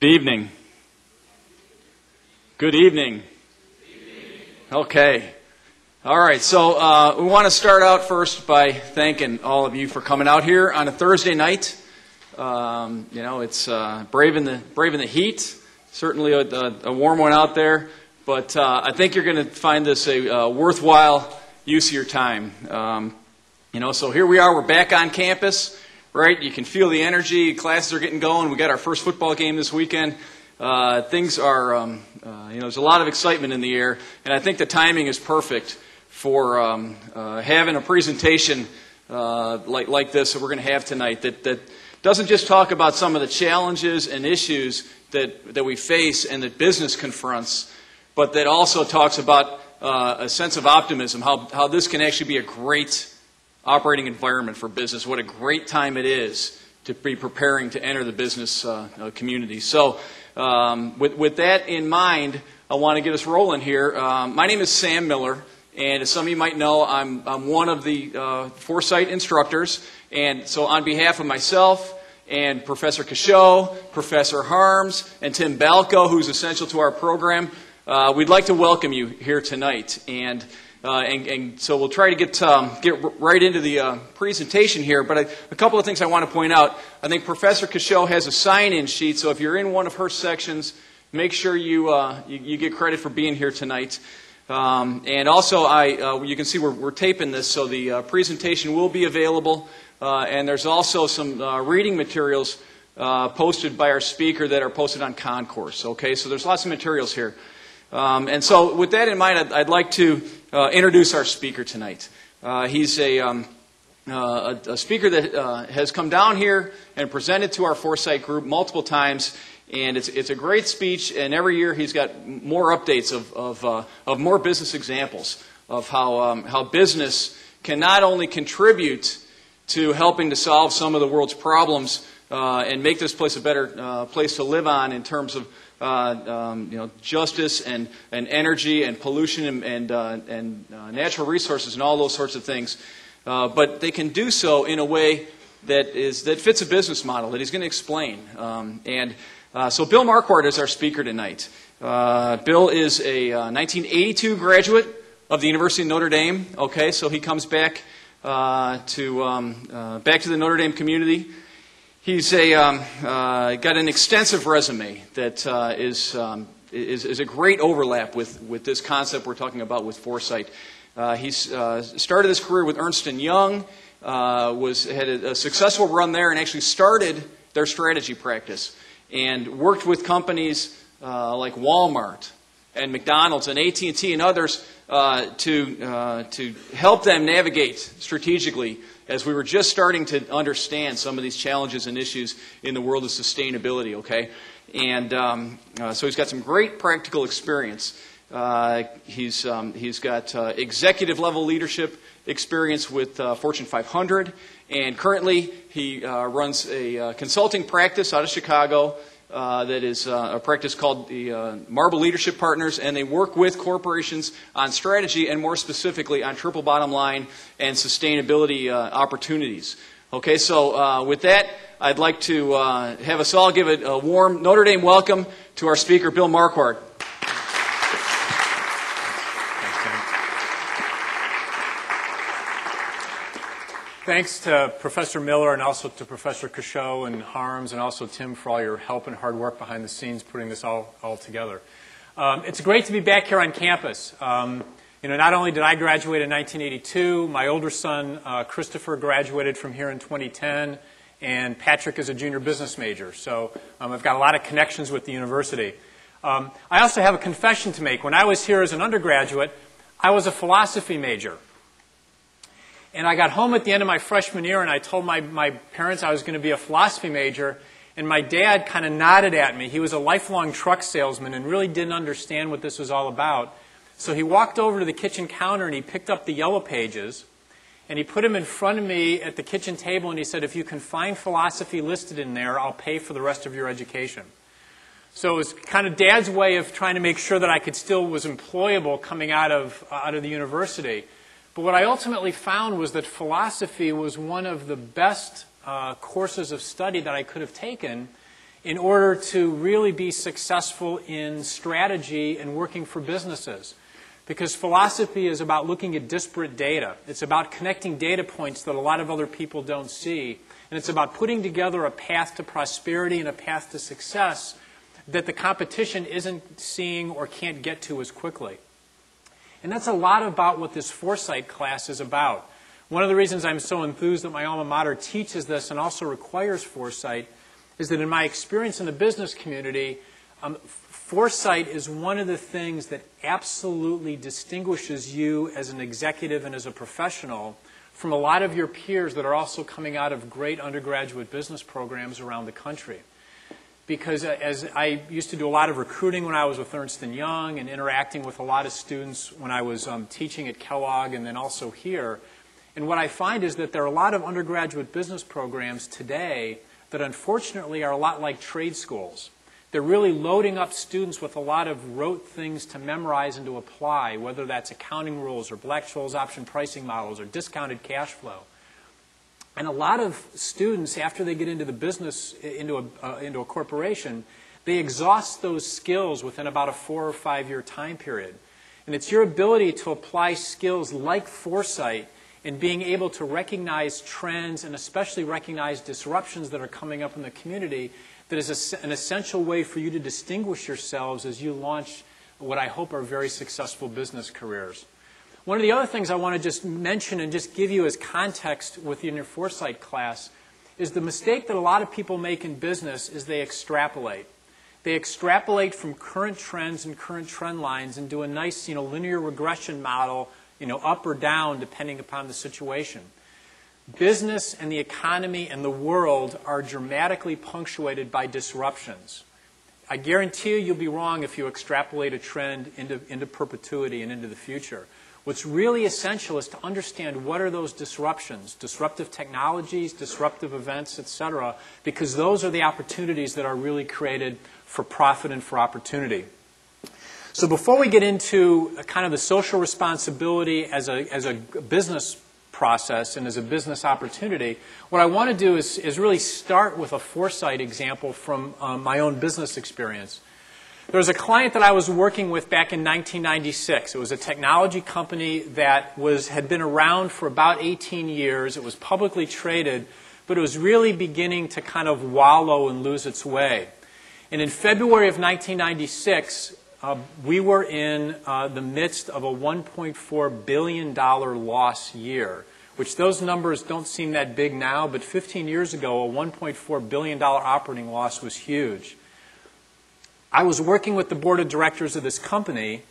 Good evening. Good evening. Okay. All right. So uh, we want to start out first by thanking all of you for coming out here on a Thursday night. Um, you know, it's uh, braving the braving the heat. Certainly a, a, warm one out there, but uh, I think you're going to find this a uh, worthwhile use of your time. Um, you know, so here we are. We're back on campus right? You can feel the energy. Classes are getting going. We got our first football game this weekend. Uh, things are, um, uh, you know, there's a lot of excitement in the air, and I think the timing is perfect for um, uh, having a presentation uh, like like this that we're going to have tonight. That that doesn't just talk about some of the challenges and issues that that we face and that business confronts, but that also talks about uh, a sense of optimism. How how this can actually be a great operating environment for business. What a great time it is to be preparing to enter the business uh, uh, community. So, um, with, with that in mind, I want to get us rolling here. Um, my name is Sam Miller, and as some of you might know, I'm, I'm one of the uh, Foresight instructors. And so, on behalf of myself, and Professor Cachot, Professor Harms, and Tim Balco, who's essential to our program. Uh, we'd like to welcome you here tonight. And uh, and, and, so we'll try to get, um, get right into the uh, presentation here. But I, a couple of things I want to point out. I think Professor Cachot has a sign in sheet, so if you're in one of her sections, make sure you, uh, you, you, get credit for being here tonight. Um, and also, I, uh, you can see we're, we're, taping this, so the uh, presentation will be available. Uh, and there's also some reading materials posted by our speaker that are posted on Concourse. Okay, so there's lots of materials here. Um, and so, with that in mind, I'd, I'd like to uh, introduce our speaker tonight. Uh, he's a, um, uh, a, a, speaker that uh, has come down here and presented to our Foresight group multiple times, and it's, it's a great speech. And every year he's got more updates of, of, uh, of more business examples of how, um, how business can not only contribute to helping to solve some of the world's problems uh, and make this place a better place to live on in terms of uh, um, you know, justice and, and energy and pollution and, and, uh, and uh, natural resources and all those sorts of things. Uh, but they can do so in a way that, is, that fits a business model that he's going to explain. Um, and uh, so Bill Marquardt is our speaker tonight. Bill is a 1982 graduate of the University of Notre Dame. Okay, so he comes back to um, back to the Notre Dame community. He's a, um, uh, got an extensive resume that uh, is, um, is, is, a great overlap with, with this concept we're talking about with foresight. Uh, he uh, started his career with Ernst & Young, uh, was, had a, a, successful run there, and actually started their strategy practice and worked with companies uh, like Walmart and McDonald's and AT&T and others to, to help them navigate strategically as we were just starting to understand some of these challenges and issues in the world of sustainability, okay? And um, uh, so he's got some great practical experience. Uh, he's, um, he's got uh, executive level leadership experience with uh, Fortune 500, and currently he uh, runs a uh, consulting practice out of Chicago uh, that is uh, a practice called the uh, Marble Leadership Partners, and they work with corporations on strategy and more specifically on triple bottom line and sustainability uh, opportunities. Okay, so uh, with that, I'd like to have us all give a, a warm Notre Dame welcome to our speaker, Bill Marquardt. Thanks to Professor Miller and also to Professor Cachot and Harms and also Tim for all your help and hard work behind the scenes putting this all, all together. Um, it's great to be back here on campus. Um, you know, not only did I graduate in 1982, my older son uh, Christopher graduated from here in 2010, and Patrick is a junior business major. So um, I've got a lot of connections with the university. Um, I also have a confession to make. When I was here as an undergraduate, I was a philosophy major. And I got home at the end of my freshman year and I told my, my parents I was going to be a philosophy major. And my dad kind of nodded at me. He was a lifelong truck salesman and really didn't understand what this was all about. So he walked over to the kitchen counter and he picked up the yellow pages and he put them in front of me at the kitchen table and he said, If you can find philosophy listed in there, I'll pay for the rest of your education. So it was kind of dad's way of trying to make sure that I could still was employable coming out of, out of the university. But what I ultimately found was that philosophy was one of the best uh, courses of study that I could have taken. in order to really be successful in strategy and working for businesses. Because philosophy is about looking at disparate data. It's about connecting data points that a lot of other people don't see. And it's about putting together a path to prosperity and a path to success that the competition isn't seeing or can't get to as quickly. And that's a lot about what this foresight class is about. One of the reasons I'm so enthused that my alma mater teaches this and also requires foresight is that in my experience in the business community, um, foresight is one of the things that absolutely distinguishes you as an executive and as a professional from a lot of your peers that are also coming out of great undergraduate business programs around the country. Because uh, as I used to do a lot of recruiting when I was with Ernst & Young and interacting with a lot of students when I was um, teaching at Kellogg and then also here, and what I find is that there are a lot of undergraduate business programs today that unfortunately are a lot like trade schools. They're really loading up students with a lot of rote things to memorize and to apply, whether that's accounting rules or Black-Scholes option pricing models or discounted cash flow. And a lot of students, after they get into the business, into a, uh, into a corporation, they exhaust those skills within about a four or five year time period. And it's your ability to apply skills like foresight and being able to recognize trends and especially recognize disruptions that are coming up in the community that is an essential way for you to distinguish yourselves as you launch what I hope are very successful business careers. One of the other things I want to just mention and just give you as context within your foresight class is the mistake that a lot of people make in business is they extrapolate. They extrapolate from current trends and current trend lines and do a nice you know, linear regression model you know, up or down depending upon the situation. Business and the economy and the world are dramatically punctuated by disruptions. I guarantee you you'll be wrong if you extrapolate a trend into, into perpetuity and into the future. What's really essential is to understand what are those disruptions, disruptive technologies, disruptive events, etc., because those are the opportunities that are really created for profit and for opportunity. So before we get into kind of the social responsibility as a, as a business process and as a business opportunity, what I want to do is, is really start with a foresight example from um, my own business experience. There was a client that I was working with back in 1996. It was a technology company that was, had been around for about 18 years. It was publicly traded, but it was really beginning to kind of wallow and lose its way. And in February of 1996, uh, we were in uh, the midst of a $1.4 billion loss year, which those numbers don't seem that big now, but 15 years ago, a $1.4 billion operating loss was huge. I was working with the board of directors of this company,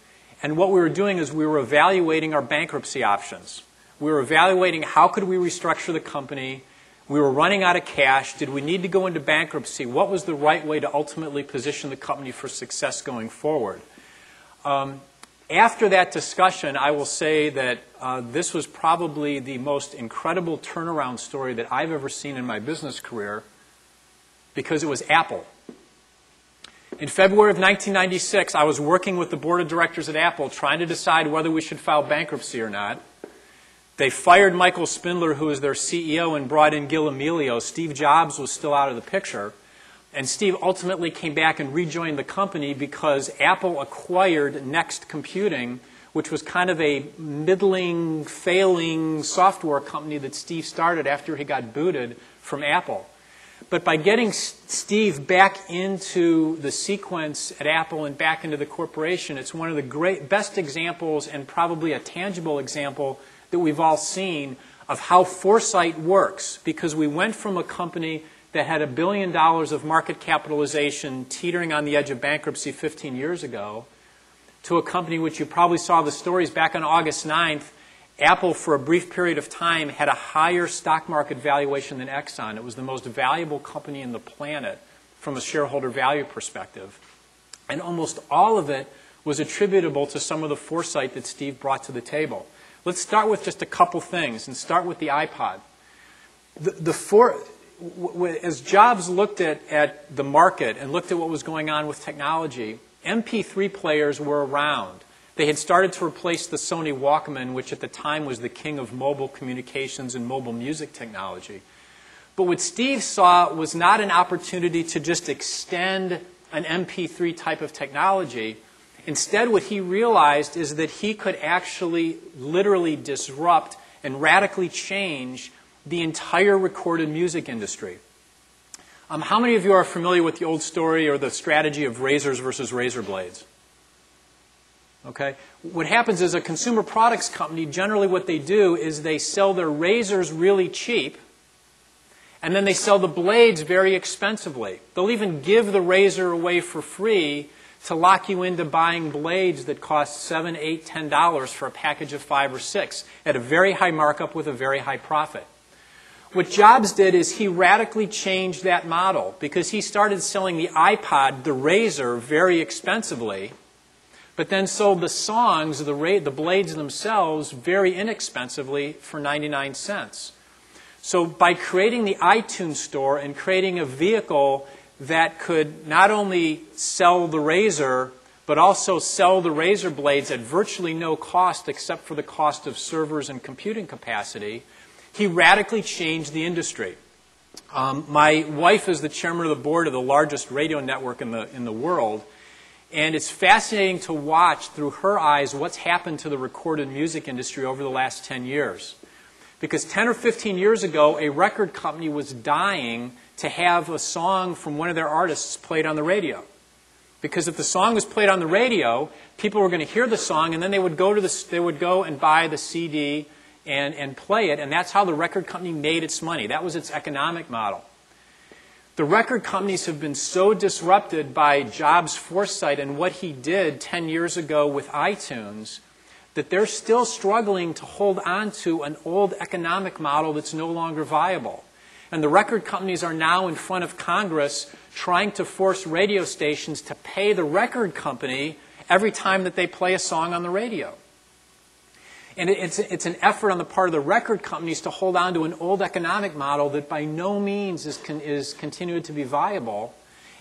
and what we were doing is we were evaluating our bankruptcy options. We were evaluating how could we restructure the company, we were running out of cash. Did we need to go into bankruptcy? What was the right way to ultimately position the company for success going forward? Um, after that discussion, I will say that uh, this was probably the most incredible turnaround story that I've ever seen in my business career because it was Apple. In February of 1996, I was working with the board of directors at Apple trying to decide whether we should file bankruptcy or not. They fired Michael Spindler, who was their CEO, and brought in Gil Amelio. Steve Jobs was still out of the picture. And Steve ultimately came back and rejoined the company because Apple acquired Next Computing, which was kind of a middling, failing software company that Steve started after he got booted from Apple. But by getting Steve back into the sequence at Apple and back into the corporation, it's one of the great, best examples and probably a tangible example that we've all seen of how foresight works because we went from a company that had a billion dollars of market capitalization teetering on the edge of bankruptcy 15 years ago to a company which you probably saw the stories back on August 9th. Apple, for a brief period of time, had a higher stock market valuation than Exxon. It was the most valuable company in the planet from a shareholder value perspective. And almost all of it was attributable to some of the foresight that Steve brought to the table. Let's start with just a couple things and start with the iPod. The, the as Jobs looked at, at the market and looked at what was going on with technology, MP3 players were around. They had started to replace the Sony Walkman, which at the time was the king of mobile communications and mobile music technology. But what Steve saw was not an opportunity to just extend an MP3 type of technology. Instead, what he realized is that he could actually literally disrupt and radically change the entire recorded music industry. Um, how many of you are familiar with the old story or the strategy of razors versus razor blades? Okay? What happens is a consumer products company, generally what they do is they sell their razors really cheap and then they sell the blades very expensively. They'll even give the razor away for free to lock you into buying blades that cost seven, eight, ten dollars for a package of five or six at a very high markup with a very high profit. What Jobs did is he radically changed that model because he started selling the iPod, the razor, very expensively, but then sold the songs, the, ra- the blades themselves, very inexpensively for 99 cents. So by creating the iTunes store and creating a vehicle that could not only sell the razor, but also sell the razor blades at virtually no cost except for the cost of servers and computing capacity, he radically changed the industry. Um, my wife is the chairman of the board of the largest radio network in the, in the world, and it's fascinating to watch through her eyes what's happened to the recorded music industry over the last 10 years. Because 10 or 15 years ago, a record company was dying to have a song from one of their artists played on the radio. Because if the song was played on the radio, people were going to hear the song and then they would go, to the, they would go and buy the CD and, and play it. And that's how the record company made its money. That was its economic model. The record companies have been so disrupted by Jobs' foresight and what he did 10 years ago with iTunes that they're still struggling to hold on to an old economic model that's no longer viable. And the record companies are now in front of Congress trying to force radio stations to pay the record company every time that they play a song on the radio. And it's, it's an effort on the part of the record companies to hold on to an old economic model that by no means is, con, is continued to be viable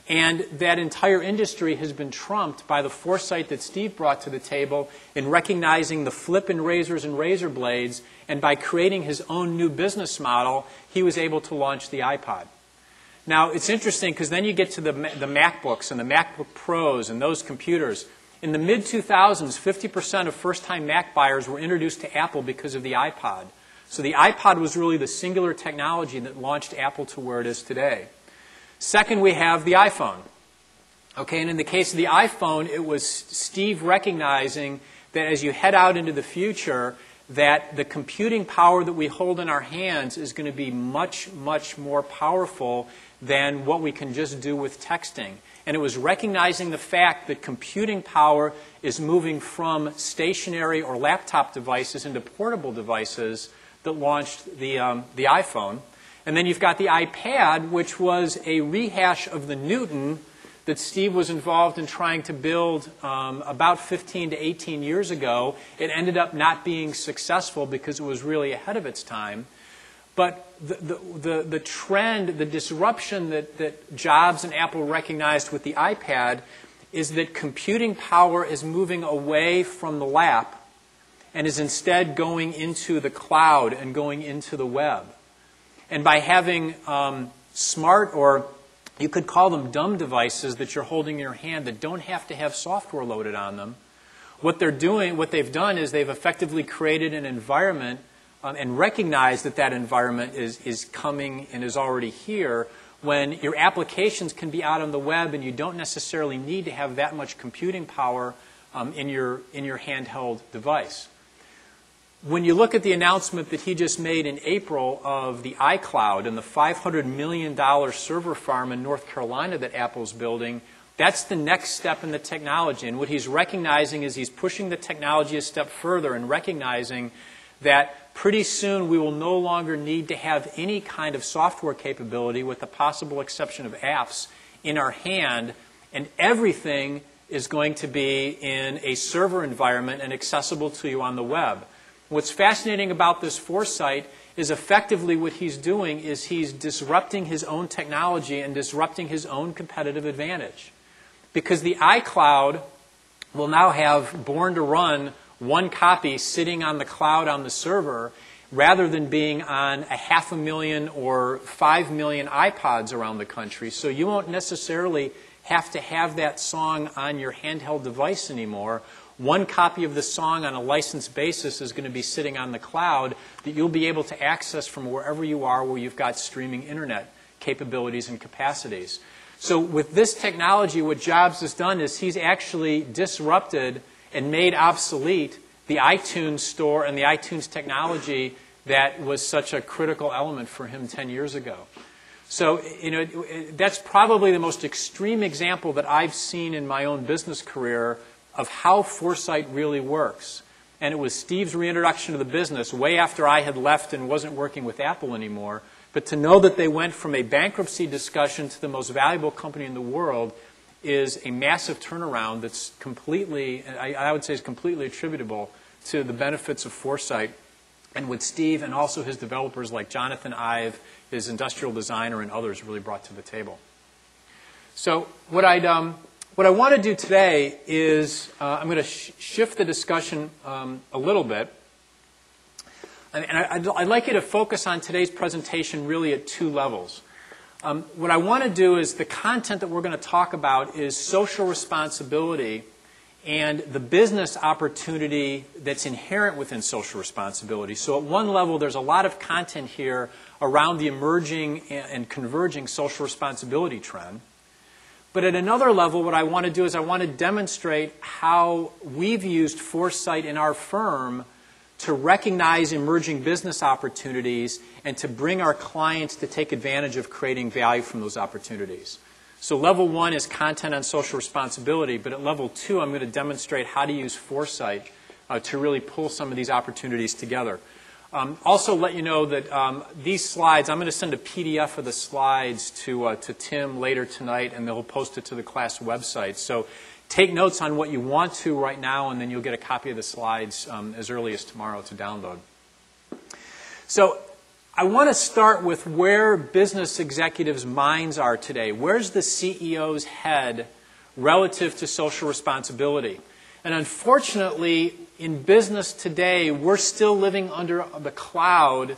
and that entire industry has been trumped by the foresight that Steve brought to the table in recognizing the flip in razors and razor blades, and by creating his own new business model, he was able to launch the iPod. Now, it's interesting because then you get to the, the MacBooks and the MacBook Pros and those computers. In the mid 2000s, 50% of first time Mac buyers were introduced to Apple because of the iPod. So the iPod was really the singular technology that launched Apple to where it is today. Second, we have the iPhone. Okay, and in the case of the iPhone, it was Steve recognizing that as you head out into the future, that the computing power that we hold in our hands is going to be much, much more powerful than what we can just do with texting. And it was recognizing the fact that computing power is moving from stationary or laptop devices into portable devices that launched the, um, the iPhone. And then you've got the iPad, which was a rehash of the Newton that Steve was involved in trying to build um, about 15 to 18 years ago. It ended up not being successful because it was really ahead of its time. But the, the, the, the trend, the disruption that, that Jobs and Apple recognized with the iPad is that computing power is moving away from the lap and is instead going into the cloud and going into the web. And by having um, smart or you could call them dumb devices that you're holding in your hand that don't have to have software loaded on them. What they're doing, what they've done is they've effectively created an environment um, and recognize that that environment is, is coming and is already here when your applications can be out on the web and you don't necessarily need to have that much computing power um, in, your, in your handheld device when you look at the announcement that he just made in April of the iCloud and the $500 million server farm in North Carolina that Apple's building, that's the next step in the technology. And what he's recognizing is he's pushing the technology a step further and recognizing that pretty soon we will no longer need to have any kind of software capability, with the possible exception of apps, in our hand, and everything is going to be in a server environment and accessible to you on the web. What's fascinating about this foresight is effectively what he's doing is he's disrupting his own technology and disrupting his own competitive advantage. Because the iCloud will now have born to run one copy sitting on the cloud on the server, rather than being on a half a million or five million iPods around the country. So you won't necessarily have to have that song on your handheld device anymore. One copy of the song on a licensed basis is going to be sitting on the cloud that you'll be able to access from wherever you are where you've got streaming internet capabilities and capacities. So with this technology, what Jobs has done is he's actually disrupted and made obsolete the iTunes store and the iTunes technology that was such a critical element for him 10 years ago. So, you know, that's probably the most extreme example that I've seen in my own business career of how foresight really works. And it was Steve's reintroduction to the business way after I had left and wasn't working with Apple anymore. But to know that they went from a bankruptcy discussion to the most valuable company in the world is a massive turnaround that's completely, I, I would say, is completely attributable to the benefits of foresight and what Steve and also his developers like Jonathan Ive, his industrial designer, and others really brought to the table. So, what, I'd, um, what I want to do today is uh, I'm going to sh- shift the discussion um, a little bit. And, I'd, I'd, like you to focus on today's presentation really at two levels. Um, what I want to do is the content that we're going to talk about is social responsibility and the business opportunity that's inherent within social responsibility. So, at one level, there's a lot of content here around the emerging and converging social responsibility trend. But at another level, what I want to do is I want to demonstrate how we've used foresight in our firm to recognize emerging business opportunities and to bring our clients to take advantage of creating value from those opportunities. So, level one is content on social responsibility, but at level two, I'm going to demonstrate how to use foresight uh, to really pull some of these opportunities together. Um, also, let you know that um, these slides, I'm going to send a PDF of the slides to, uh, to Tim later tonight, and they'll post it to the class website. So, take notes on what you want to right now, and then you'll get a copy of the slides um, as early as tomorrow to download. So, I want to start with where business executives' minds are today. Where's the CEO's head relative to social responsibility? And unfortunately, in business today, we're still living under the cloud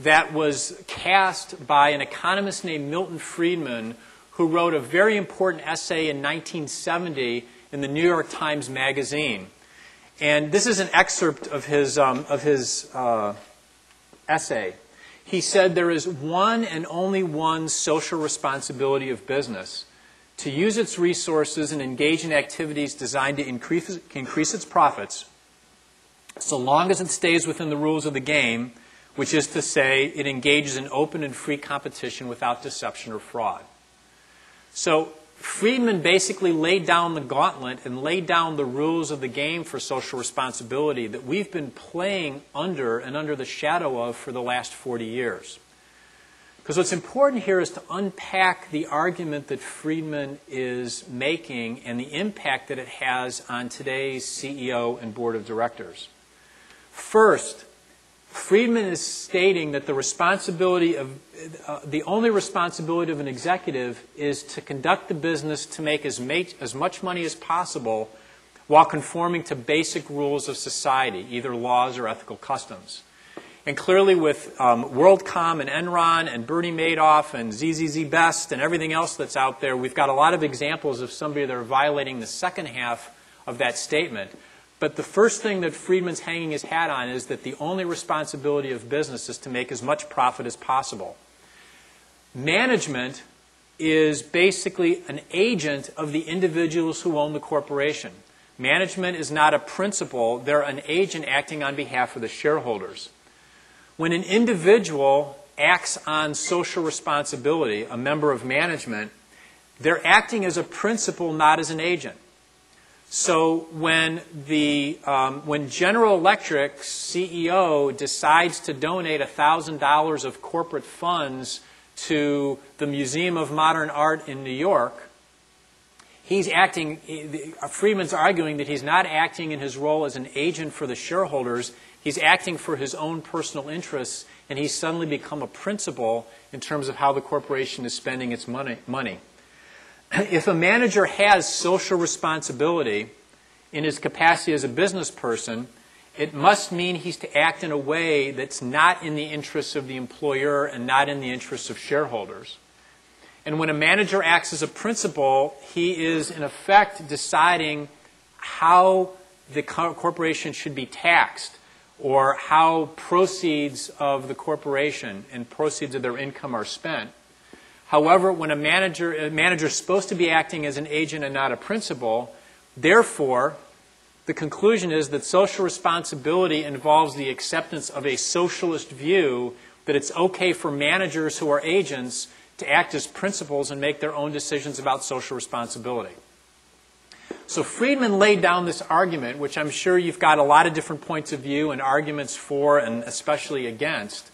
that was cast by an economist named Milton Friedman, who wrote a very important essay in 1970 in the New York Times Magazine. And this is an excerpt of his, um, of his uh, essay he said there is one and only one social responsibility of business to use its resources and engage in activities designed to increase, increase its profits so long as it stays within the rules of the game, which is to say, it engages in open and free competition without deception or fraud. So Friedman basically laid down the gauntlet and laid down the rules of the game for social responsibility that we've been playing under and under the shadow of for the last 40 years. Because what's important here is to unpack the argument that Friedman is making and the impact that it has on today's CEO and board of directors. First, Friedman is stating that the responsibility of uh, the only responsibility of an executive is to conduct the business to make as, as much money as possible while conforming to basic rules of society, either laws or ethical customs. And clearly, with um, WorldCom and Enron and Bernie Madoff and ZZZ Best and everything else that's out there, we've got a lot of examples of somebody that are violating the second half of that statement. But the first thing that Friedman's hanging his hat on is that the only responsibility of business is to make as much profit as possible. Management is basically an agent of the individuals who own the corporation. Management is not a principal, they're an agent acting on behalf of the shareholders. When an individual acts on social responsibility, a member of management, they're acting as a principal, not as an agent. So when the um, when General Electric's CEO decides to donate thousand dollars of corporate funds to the Museum of Modern Art in New York, he's acting. Friedman's arguing that he's not acting in his role as an agent for the shareholders. He's acting for his own personal interests, and he's suddenly become a principal in terms of how the corporation is spending its money. money if a manager has social responsibility in his capacity as a business person, it must mean he's to act in a way that's not in the interests of the employer and not in the interests of shareholders. And when a manager acts as a principal, he is in effect deciding how the corporation should be taxed or how proceeds of the corporation and proceeds of their income are spent. However, when a manager, a manager is supposed to be acting as an agent and not a principal, therefore, the conclusion is that social responsibility involves the acceptance of a socialist view that it's okay for managers who are agents to act as principals and make their own decisions about social responsibility. So Friedman laid down this argument, which I'm sure you've got a lot of different points of view and arguments for and especially against.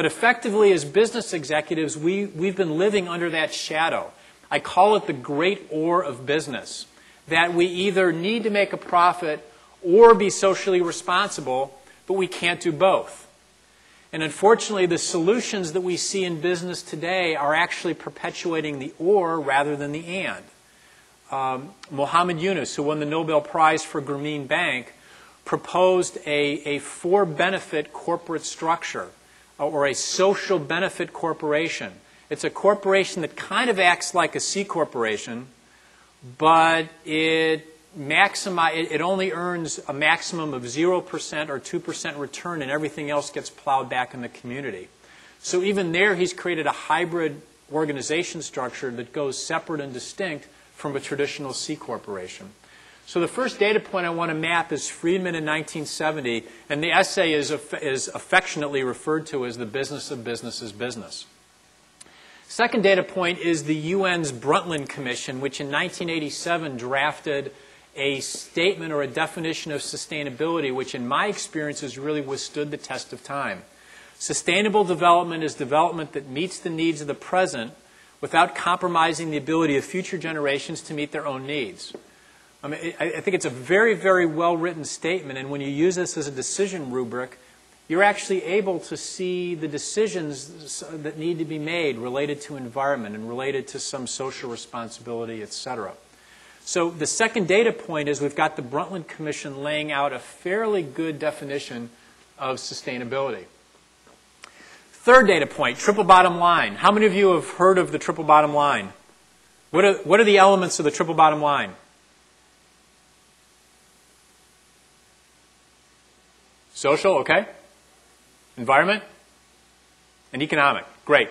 But effectively, as business executives, we, we've been living under that shadow. I call it the great or of business, that we either need to make a profit or be socially responsible, but we can't do both. And unfortunately, the solutions that we see in business today are actually perpetuating the or rather than the and um, Muhammad Yunus, who won the Nobel Prize for Grameen Bank, proposed a, a for benefit corporate structure Uh, or a social benefit corporation. It's a corporation that kind of acts like a C corporation, but it maximi- it, it only earns a maximum of 0% or 2% return and everything else gets plowed back in the community. So even there, he's created a hybrid organization structure that goes separate and distinct from a traditional C corporation. So the first data point I want to map is Friedman in 1970, and the essay is, is affectionately referred to as the business of business is business. Second data point is the UN's Brundtland Commission, which in 1987 drafted a statement or a definition of sustainability, which in my experience has really withstood the test of time. Sustainable development is development that meets the needs of the present without compromising the ability of future generations to meet their own needs. I, mean, I think it's a very, very well written statement, and when you use this as a decision rubric, you're actually able to see the decisions that need to be made related to environment and related to some social responsibility, et cetera. So the second data point is we've got the Brundtland Commission laying out a fairly good definition of sustainability. Third data point, triple bottom line. How many of you have heard of the triple bottom line? What are, what are the elements of the triple bottom line? Social, okay. Environment and economic. Great.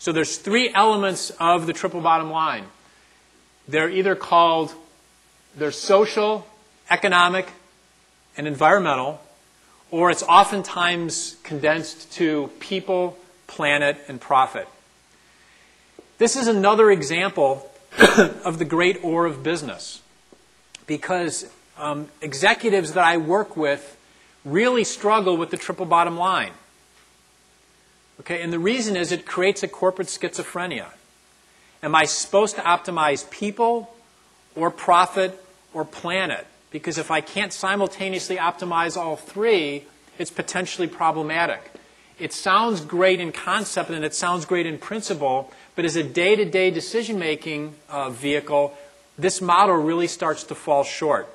So there's three elements of the triple bottom line. They're either called they're social, economic, and environmental, or it's oftentimes condensed to people, planet, and profit. This is another example of the great or of business because um, executives that I work with really struggle with the triple bottom line. Okay, and the reason is it creates a corporate schizophrenia. Am I supposed to optimize people or profit or planet? Because if I can't simultaneously optimize all three, it's potentially problematic. It sounds great in concept and it sounds great in principle, but as a day to day decision making uh, vehicle, this model really starts to fall short.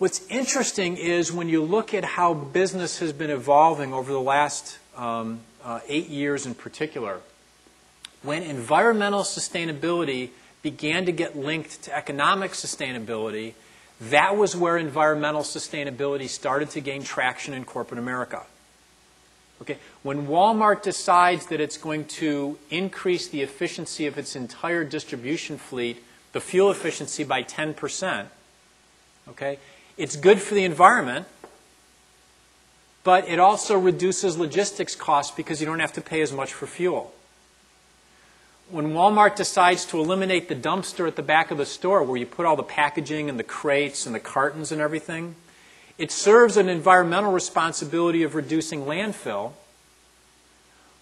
What's interesting is when you look at how business has been evolving over the last um, uh, eight years in particular, when environmental sustainability began to get linked to economic sustainability, that was where environmental sustainability started to gain traction in corporate America. Okay, when Walmart decides that it's going to increase the efficiency of its entire distribution fleet, the fuel efficiency by 10%, okay, it's good for the environment, but it also reduces logistics costs because you don't have to pay as much for fuel when Walmart decides to eliminate the dumpster at the back of the store where you put all the packaging and the crates and the cartons and everything, it serves an environmental responsibility of reducing landfill.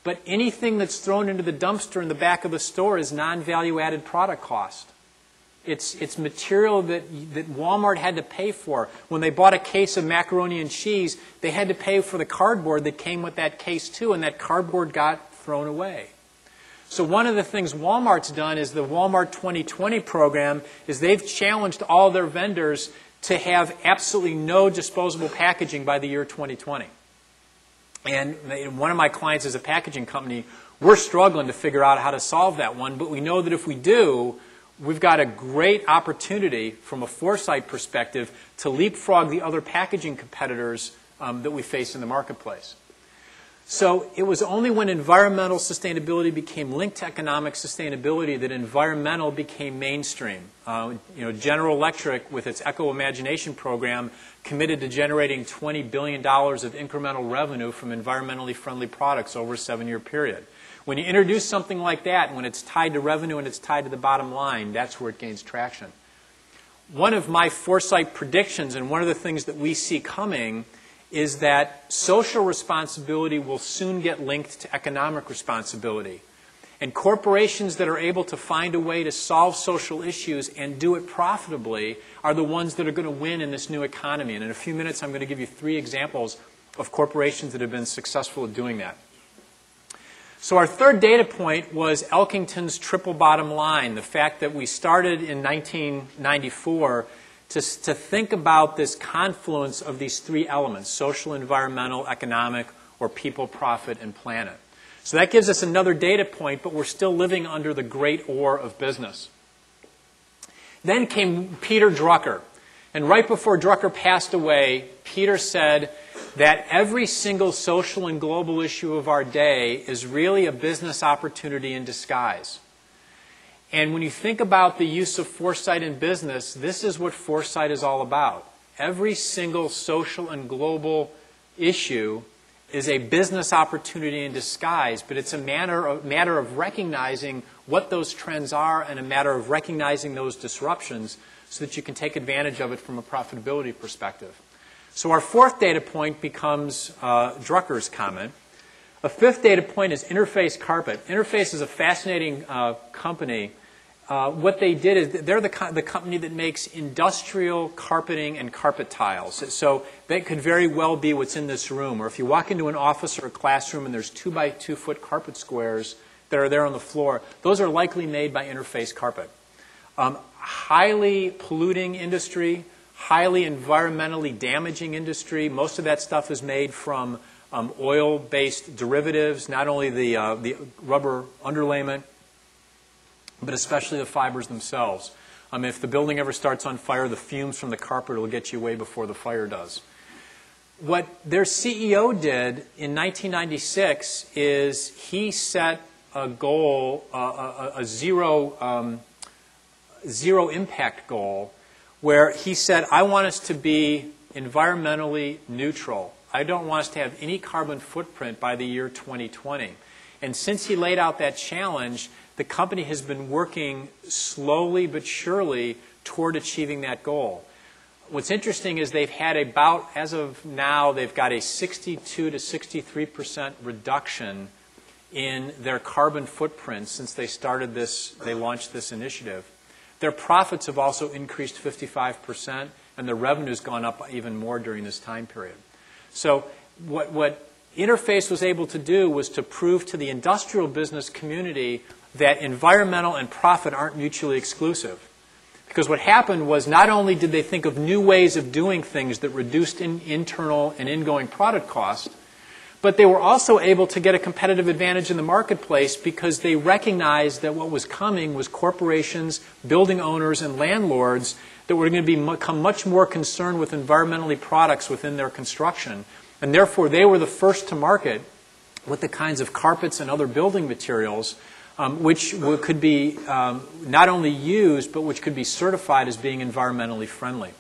But anything that's thrown into the dumpster in the back of the store is non value added product cost. It's, it's material that, that Walmart had to pay for. When they bought a case of macaroni and cheese, they had to pay for the cardboard that came with that case too, and that cardboard got thrown away. So one of the things Walmart's done is the Walmart 2020 program is they've challenged all their vendors to have absolutely no disposable packaging by the year 2020. And one of my clients is a packaging company. We're struggling to figure out how to solve that one, but we know that if we do, we've got a great opportunity from a foresight perspective to leapfrog the other packaging competitors um, that we face in the marketplace. So it was only when environmental sustainability became linked to economic sustainability that environmental became mainstream. Uh, you know, General Electric, with its ecomagination program, committed to generating $20 billion of incremental revenue from environmentally friendly products over a seven-year period. When you introduce something like that, when it's tied to revenue and it's tied to the bottom line, that's where it gains traction. One of my foresight predictions, and one of the things that we see coming, is that social responsibility will soon get linked to economic responsibility. And corporations that are able to find a way to solve social issues and do it profitably are the ones that are going to win in this new economy. And in a few minutes, I'm going to give you three examples of corporations that have been successful at doing that. So our third data point was Elkington's triple bottom line, the fact that we started in 1994 to, to think about this confluence of these three elements social, environmental, economic, or people, profit, and planet. So that gives us another data point, but we're still living under the great or of business. Then came Peter Drucker. And right before Drucker passed away, Peter said that every single social and global issue of our day is really a business opportunity in disguise. And when you think about the use of foresight in business, this is what foresight is all about. Every single social and global issue is a business opportunity in disguise, but it's a matter of, matter of recognizing what those trends are and a matter of recognizing those disruptions so that you can take advantage of it from a profitability perspective. So our fourth data point becomes uh, Drucker's comment. A fifth data point is Interface Carpet. Interface is a fascinating uh, company. Uh, what they did is they're the, co- the company that makes industrial carpeting and carpet tiles. So that could very well be what's in this room. Or if you walk into an office or a classroom and there's two by two foot carpet squares that are there on the floor, those are likely made by Interface Carpet. Um, highly polluting industry, highly environmentally damaging industry. Most of that stuff is made from um, oil-based derivatives, not only the, uh, the rubber underlayment, but especially the fibers themselves. Um, if the building ever starts on fire, the fumes from the carpet will get you way before the fire does. What their CEO did in 1996 is he set a goal, uh, a, a, zero, um, zero impact goal, where he said, I want us to be environmentally neutral. I don't want us to have any carbon footprint by the year 2020. And since he laid out that challenge, the company has been working slowly but surely toward achieving that goal. What's interesting is they've had about, as of now, they've got a 62 to 63 percent reduction in their carbon footprint since they started this, they launched this initiative. Their profits have also increased 55 percent, and their revenue's gone up even more during this time period. So what, what Interface was able to do was to prove to the industrial business community that environmental and profit aren't mutually exclusive. Because what happened was not only did they think of new ways of doing things that reduced in internal and ingoing product cost, but they were also able to get a competitive advantage in the marketplace because they recognized that what was coming was corporations, building owners, and landlords that were going to become much more concerned with environmentally products within their construction and therefore, they were the first to market with the kinds of carpets and other building materials um, which could be um, not only used, but which could be certified as being environmentally friendly.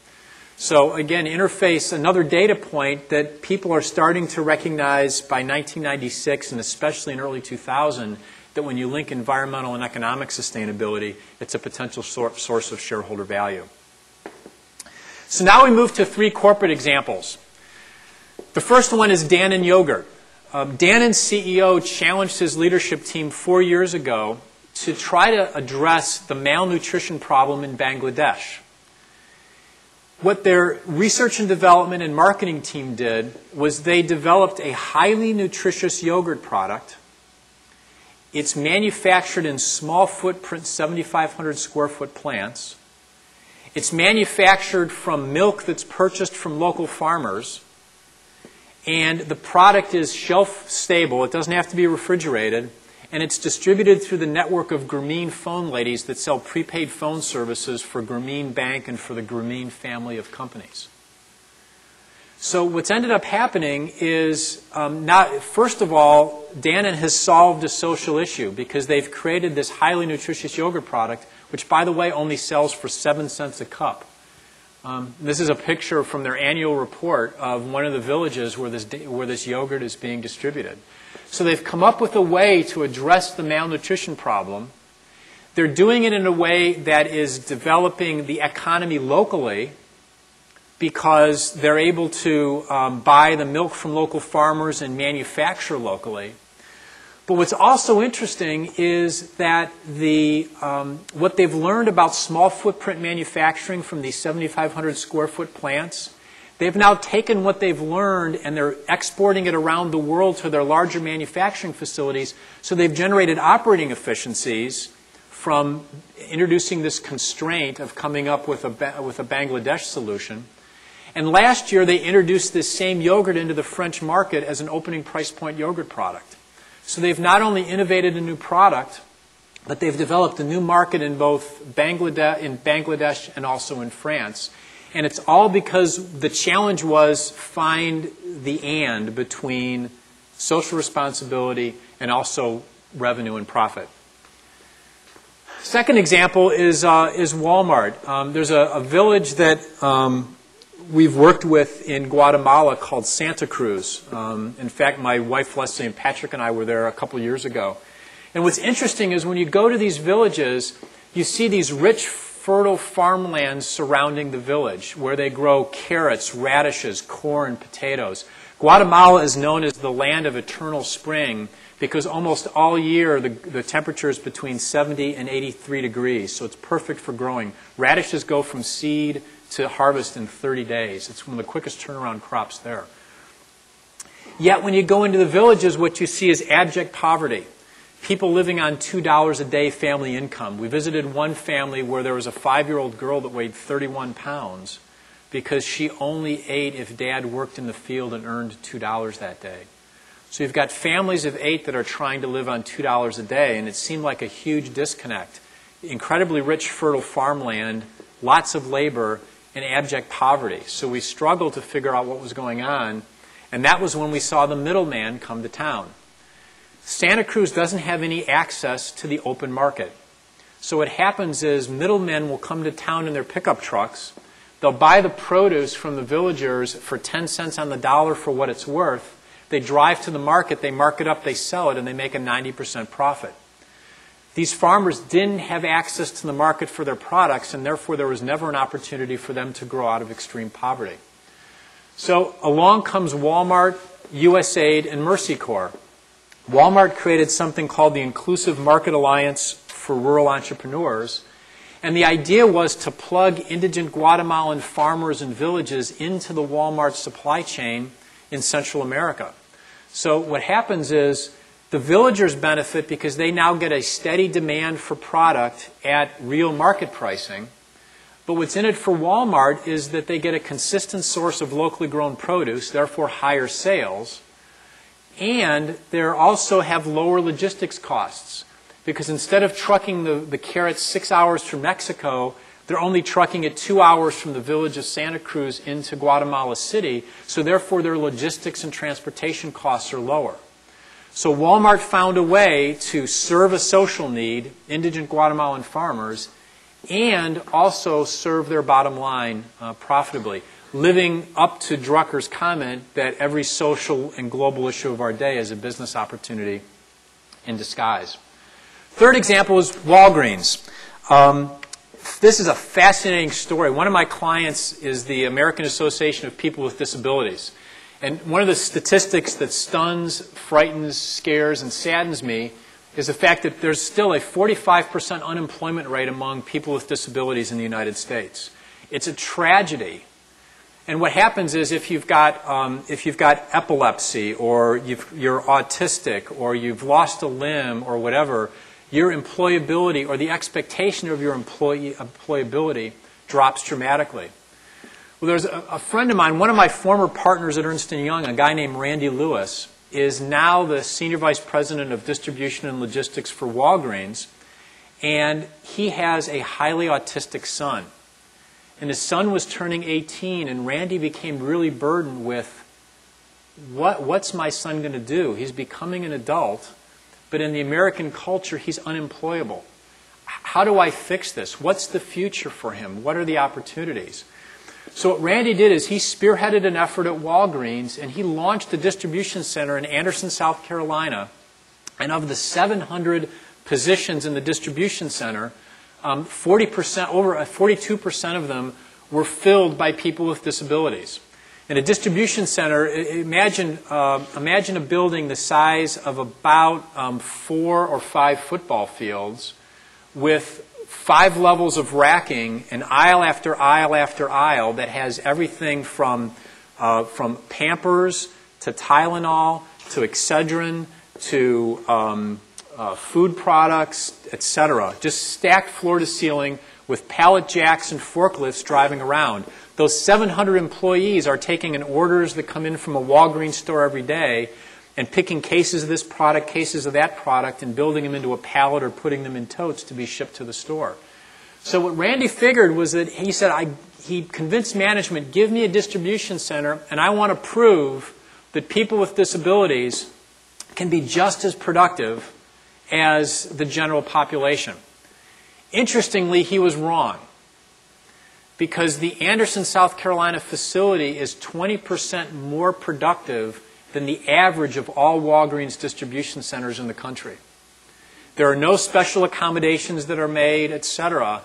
So, again, interface, another data point that people are starting to recognize by 1996 and especially in early 2000 that when you link environmental and economic sustainability, it's a potential source of shareholder value. So now we move to three corporate examples. The first one is Dannon Yogurt. Um, Dannon's CEO challenged his leadership team four years ago to try to address the malnutrition problem in Bangladesh. What their research and development and marketing team did was they developed a highly nutritious yogurt product. It's manufactured in small footprint, 7,500 square foot plants. It's manufactured from milk that's purchased from local farmers, and the product is shelf stable. It doesn't have to be refrigerated, and it's distributed through the network of Grameen phone ladies that sell prepaid phone services for Grameen Bank and for the Grameen family of companies. So what's ended up happening is, um, not, first of all, Dannon has solved a social issue because they've created this highly nutritious yogurt product, which, by the way, only sells for seven cents a cup. Um, this is a picture from their annual report of one of the villages where this, where this yogurt is being distributed. So they've come up with a way to address the malnutrition problem. They're doing it in a way that is developing the economy locally because they're able to um, buy the milk from local farmers and manufacture locally. But what's also interesting is that the, um, what they've learned about small footprint manufacturing from these 7,500 square foot plants, they've now taken what they've learned and they're exporting it around the world to their larger manufacturing facilities. So they've generated operating efficiencies from introducing this constraint of coming up with a, with a Bangladesh solution. And last year, they introduced this same yogurt into the French market as an opening price point yogurt product. So they've not only innovated a new product, but they've developed a new market in both Bangladesh, in Bangladesh and also in France. And it's all because the challenge was find the and between social responsibility and also revenue and profit. Second example is, uh, is Walmart. Um, there's a, a, village that um, we've worked with in Guatemala called Santa Cruz. Um, in fact, my wife Leslie and Patrick and I were there a couple years ago. And what's interesting is when you go to these villages, you see these rich, fertile farmlands surrounding the village where they grow carrots, radishes, corn, potatoes. Guatemala is known as the land of eternal spring because almost all year the, the temperature is between 70 and 83 degrees, so it's perfect for growing. Radishes go from seed to harvest in 30 days. It's one of the quickest turnaround crops there. Yet when you go into the villages, what you see is abject poverty. People living on $2 a day family income. We visited one family where there was a five year old girl that weighed 31 pounds because she only ate if dad worked in the field and earned $2 that day. So you've got families of eight that are trying to live on $2 a day, and it seemed like a huge disconnect. Incredibly rich, fertile farmland, lots of labor, and abject poverty. So we struggled to figure out what was going on, and that was when we saw the middleman come to town. Santa Cruz doesn't have any access to the open market. So what happens is middlemen will come to town in their pickup trucks. They'll buy the produce from the villagers for 10 cents on the dollar for what it's worth. They drive to the market, they mark it up, they sell it, and they make a 90% profit. These farmers didn't have access to the market for their products, and therefore there was never an opportunity for them to grow out of extreme poverty. So along comes Walmart, USAID, and Mercy Corps. Walmart created something called the Inclusive Market Alliance for Rural Entrepreneurs. And the idea was to plug indigent Guatemalan farmers and villages into the Walmart supply chain in Central America. So what happens is the villagers benefit because they now get a steady demand for product at real market pricing. But what's in it for Walmart is that they get a consistent source of locally grown produce, therefore higher sales. And they also have lower logistics costs because instead of trucking the, the carrots six hours from Mexico, they're only trucking it two hours from the village of Santa Cruz into Guatemala City. So therefore their logistics and transportation costs are lower. So Walmart found a way to serve a social need, indigent Guatemalan farmers, and also serve their bottom line uh, profitably, living up to Drucker's comment that every social and global issue of our day is a business opportunity in disguise. Third example is Walgreens. Um, this is a fascinating story. One of my clients is the American Association of People with Disabilities. And one of the statistics that stuns, frightens, scares, and saddens me is the fact that there's still a 45% unemployment rate among people with disabilities in the United States. It's a tragedy. And what happens is if you've got, um, if you've got epilepsy or you are autistic or you've lost a limb or whatever, your employability or the expectation of your employee, employability drops dramatically. Well, there's a, a friend of mine, one of my former partners at Ernst & Young, a guy named Randy Lewis, is now the Senior Vice President of Distribution and Logistics for Walgreens, and he has a highly autistic son. And his son was turning 18, and Randy became really burdened with what, what's my son going to do? He's becoming an adult, but in the American culture, he's unemployable. How do I fix this? What's the future for him? What are the opportunities? So what Randy did is he spearheaded an effort at Walgreens and he launched a distribution center in Anderson, South Carolina. And of the 700 positions in the distribution center, um, 40%, over 42% uh, of them were filled by people with disabilities. In a distribution center, imagine, uh, imagine a building the size of about um, four or five football fields with five levels of racking, and aisle after aisle after aisle that has everything from, uh, from Pampers to Tylenol to Excedrin to um, uh, food products, etc. Just stacked floor to ceiling with pallet jacks and forklifts driving around. Those 700 employees are taking in orders that come in from a Walgreens store every day and picking cases of this product, cases of that product, and building them into a pallet or putting them in totes to be shipped to the store. So what Randy figured was that he said, I, he convinced management, give me a distribution center, and I want to prove that people with disabilities can be just as productive as the general population. Interestingly, he was wrong because the Anderson, South Carolina facility is 20% more productive than the average of all Walgreens distribution centers in the country. There are no special accommodations that are made, etc.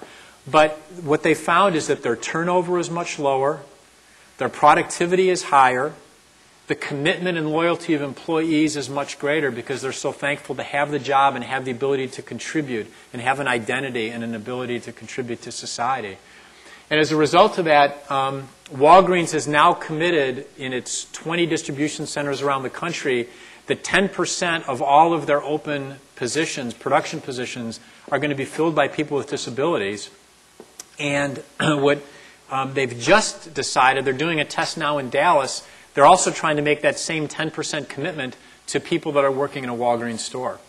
But what they found is that their turnover is much lower, their productivity is higher, the commitment and loyalty of employees is much greater because they're so thankful to have the job and have the ability to contribute and have an identity and an ability to contribute to society. And as a result of that, um, Walgreens has now committed in its 20 distribution centers around the country that 10% of all of their open positions, production positions, are going to be filled by people with disabilities. And what um, they've just decided, they're doing a test now in Dallas, they're also trying to make that same 10% commitment to people that are working in a Walgreens store.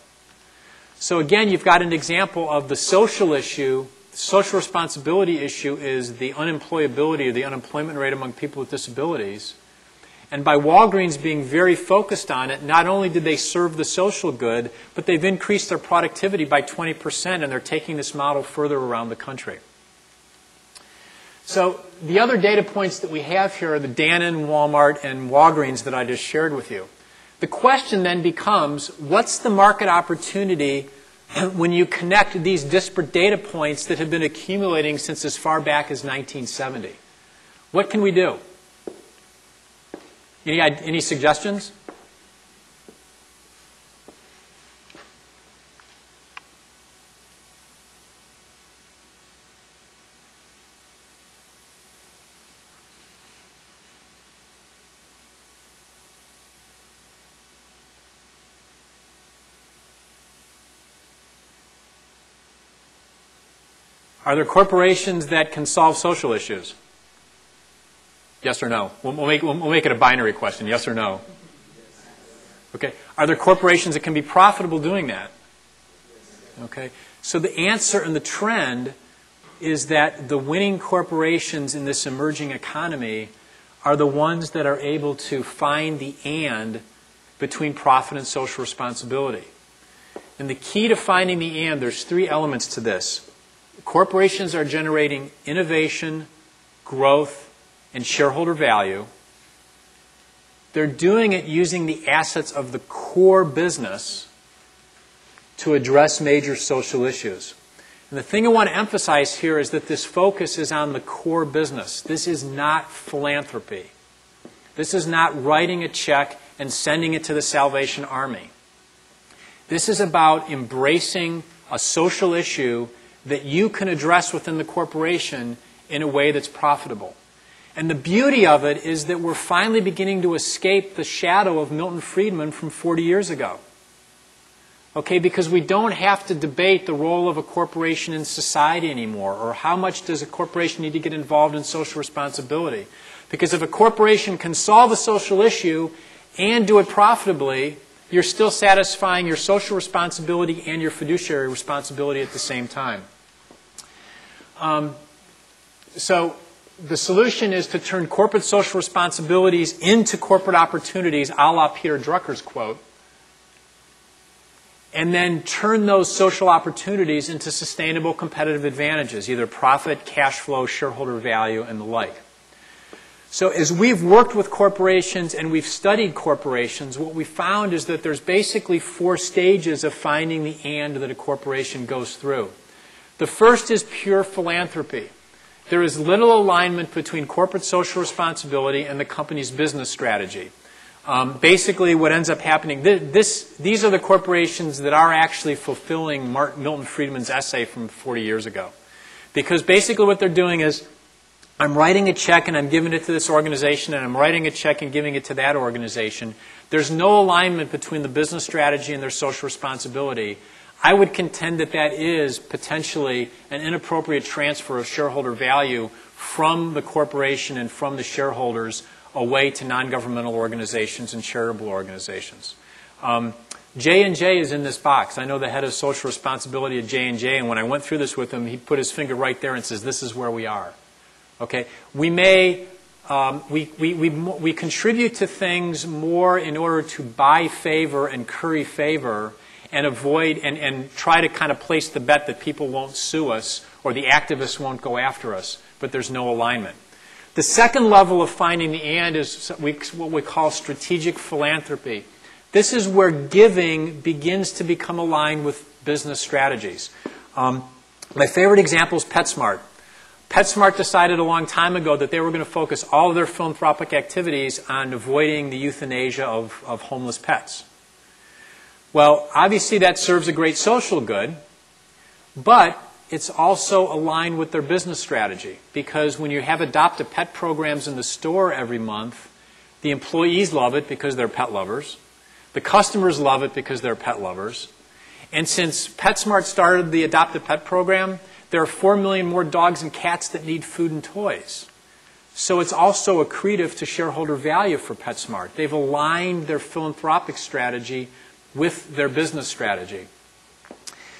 So again, you've got an example of the social issue the social responsibility issue is the unemployability or the unemployment rate among people with disabilities. And by Walgreens being very focused on it, not only did they serve the social good, but they've increased their productivity by 20%, and they're taking this model further around the country. So the other data points that we have here are the Dannon, Walmart, and Walgreens that I just shared with you. The question then becomes, what's the market opportunity when you connect these disparate data points that have been accumulating since as far back as 1970. What can we do? Any, any suggestions? Are there corporations that can solve social issues? Yes or no? We'll, make, we'll make it a binary question, yes or no. Okay. Are there corporations that can be profitable doing that? Okay. So the answer and the trend is that the winning corporations in this emerging economy are the ones that are able to find the and between profit and social responsibility. And the key to finding the and, there's three elements to this corporations are generating innovation, growth, and shareholder value. They're doing it using the assets of the core business to address major social issues. And the thing I want to emphasize here is that this focus is on the core business. This is not philanthropy. This is not writing a check and sending it to the Salvation Army. This is about embracing a social issue that you can address within the corporation in a way that's profitable. And the beauty of it is that we're finally beginning to escape the shadow of Milton Friedman from 40 years ago. Okay, because we don't have to debate the role of a corporation in society anymore, or how much does a corporation need to get involved in social responsibility. Because if a corporation can solve a social issue and do it profitably, you're still satisfying your social responsibility and your fiduciary responsibility at the same time. Um, so the solution is to turn corporate social responsibilities into corporate opportunities, a la Peter Drucker's quote, and then turn those social opportunities into sustainable competitive advantages, either profit, cash flow, shareholder value, and the like. So as we've worked with corporations and we've studied corporations, what we found is that there's basically four stages of finding the and that a corporation goes through. The first is pure philanthropy. There is little alignment between corporate social responsibility and the company's business strategy. Um, basically, what ends up happening, this, these are the corporations that are actually fulfilling Milton Friedman's essay from 40 years ago. Because basically what they're doing is I'm writing a check and I'm giving it to this organization, and I'm writing a check and giving it to that organization. There's no alignment between the business strategy and their social responsibility. I would contend that that is potentially an inappropriate transfer of shareholder value from the corporation and from the shareholders away to non-governmental organizations and charitable organizations. Um, J&J is in this box. I know the head of social responsibility at J&J, and when I went through this with him, he put his finger right there and says, this is where we are. Okay? We may, um, we, we, we, we contribute to things more in order to buy favor and curry favor and avoid and, and try to kind of place the bet that people won't sue us or the activists won't go after us, but there's no alignment. The second level of finding the and is what we call strategic philanthropy. This is where giving begins to become aligned with business strategies. Um, my favorite example is PetSmart. PetSmart decided a long time ago that they were going to focus all of their philanthropic activities on avoiding the euthanasia of, of homeless pets. Well, obviously that serves a great social good, but it's also aligned with their business strategy because when you have adopt a pet programs in the store every month, the employees love it because they're pet lovers. The customers love it because they're pet lovers. And since PetSmart started the Adopt a Pet program, there are 4 million more dogs and cats that need food and toys. So it's also accretive to shareholder value for PetSmart. They've aligned their philanthropic strategy with their business strategy.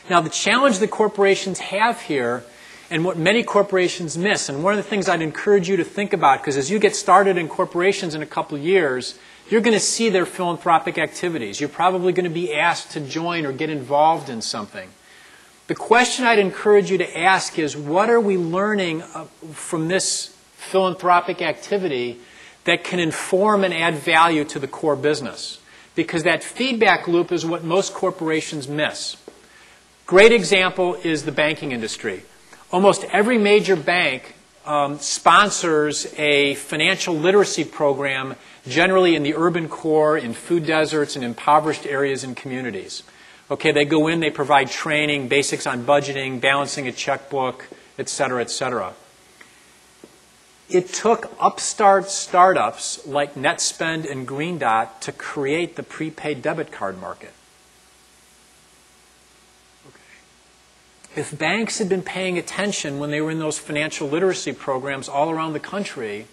Now, the challenge that corporations have here, and what many corporations miss, and one of the things I'd encourage you to think about, because as you get started in corporations in a couple years, you're going to see their philanthropic activities. You're probably going to be asked to join or get involved in something. The question I'd encourage you to ask is what are we learning uh, from this philanthropic activity that can inform and add value to the core business? Because that feedback loop is what most corporations miss. Great example is the banking industry. Almost every major bank um, sponsors a financial literacy program, generally in the urban core, in food deserts, and impoverished areas and communities. Okay, they go in, they provide training, basics on budgeting, balancing a checkbook, et cetera, et cetera. It took upstart startups like NetSpend and Green Dot to create the prepaid debit card market. Okay. If banks had been paying attention when they were in those financial literacy programs all around the country,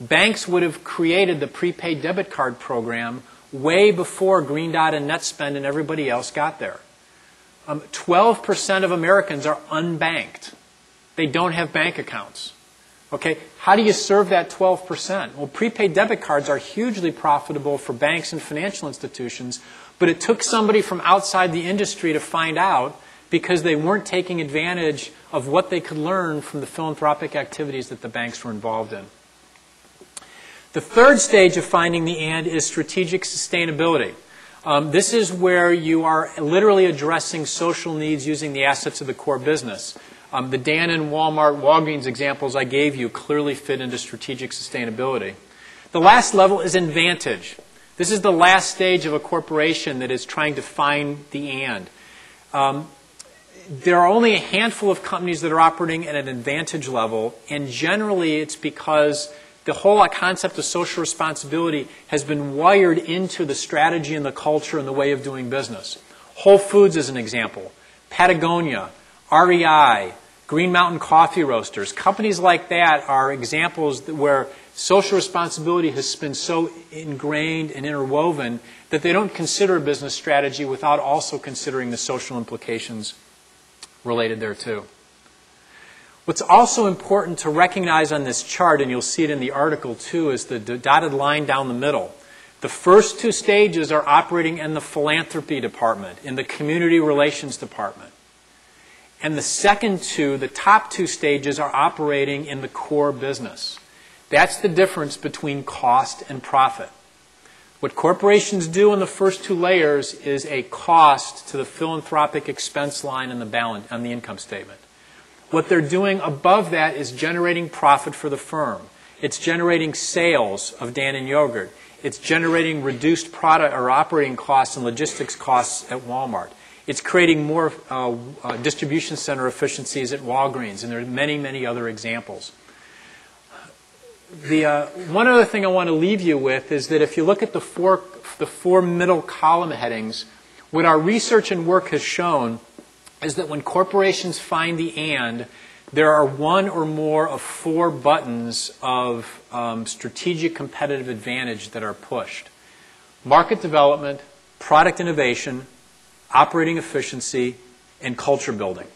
banks would have created the prepaid debit card program way before Green Dot and NetSpend and everybody else got there. Um, 12% of Americans are unbanked. They don't have bank accounts. Okay, how do you serve that 12%? Well, prepaid debit cards are hugely profitable for banks and financial institutions, but it took somebody from outside the industry to find out because they weren't taking advantage of what they could learn from the philanthropic activities that the banks were involved in. The third stage of finding the and is strategic sustainability. Um, this is where you are literally addressing social needs using the assets of the core business. Um, the and Walmart, Walgreens examples I gave you clearly fit into strategic sustainability. The last level is advantage. This is the last stage of a corporation that is trying to find the and. Um, there are only a handful of companies that are operating at an advantage level, and generally it's because the whole concept of social responsibility has been wired into the strategy and the culture and the way of doing business. Whole Foods is an example. Patagonia, REI, Green Mountain Coffee Roasters, companies like that are examples where social responsibility has been so ingrained and interwoven that they don't consider a business strategy without also considering the social implications related thereto. What's also important to recognize on this chart, and you'll see it in the article too, is the dotted line down the middle. The first two stages are operating in the philanthropy department, in the community relations department. And the second two, the top two stages, are operating in the core business. That's the difference between cost and profit. What corporations do in the first two layers is a cost to the philanthropic expense line on the balance on the income statement. What they're doing above that is generating profit for the firm. It's generating sales of Dannon yogurt. It's generating reduced product or operating costs and logistics costs at Walmart. It's creating more uh, uh, distribution center efficiencies at Walgreens, and there are many, many other examples. The uh, one other thing I want to leave you with is that if you look at the four the four middle column headings, what our research and work has shown is that when corporations find the and, there are one or more of four buttons of um, strategic competitive advantage that are pushed: market development, product innovation, operating efficiency, and culture building.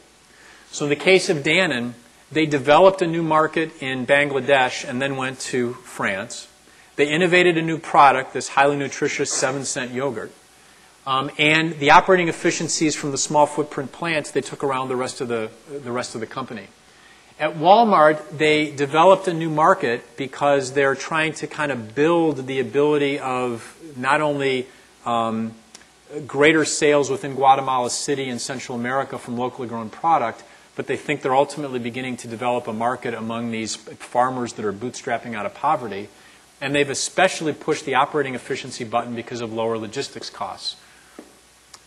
So in the case of Dannon, they developed a new market in Bangladesh and then went to France. They innovated a new product, this highly nutritious 7 cent yogurt. Um, and the operating efficiencies from the small footprint plants they took around the rest of the, the rest of the company. At Walmart, they developed a new market because they're trying to kind of build the ability of not only um, greater sales within Guatemala City and Central America from locally grown product, but they think they're ultimately beginning to develop a market among these farmers that are bootstrapping out of poverty. And they've especially pushed the operating efficiency button because of lower logistics costs.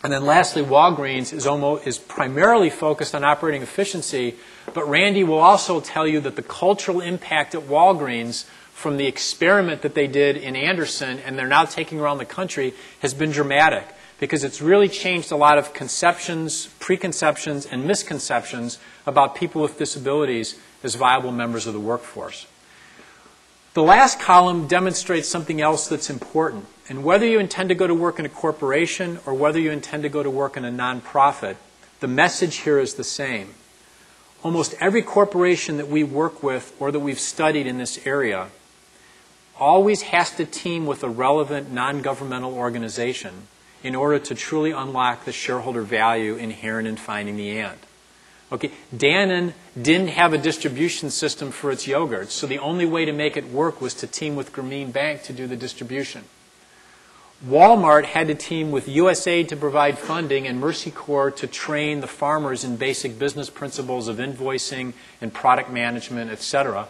And then lastly, Walgreens is, almost, is primarily focused on operating efficiency, but Randy will also tell you that the cultural impact at Walgreens from the experiment that they did in Anderson and they're now taking around the country has been dramatic because it's really changed a lot of conceptions, preconceptions, and misconceptions about people with disabilities as viable members of the workforce. The last column demonstrates something else that's important. And whether you intend to go to work in a corporation or whether you intend to go to work in a nonprofit, the message here is the same. Almost every corporation that we work with or that we've studied in this area always has to team with a relevant non governmental organization in order to truly unlock the shareholder value inherent in finding the and. Okay, Dannon didn't have a distribution system for its yogurts, so the only way to make it work was to team with Grameen Bank to do the distribution. Walmart had to team with USAID to provide funding and Mercy Corps to train the farmers in basic business principles of invoicing and product management, et cetera.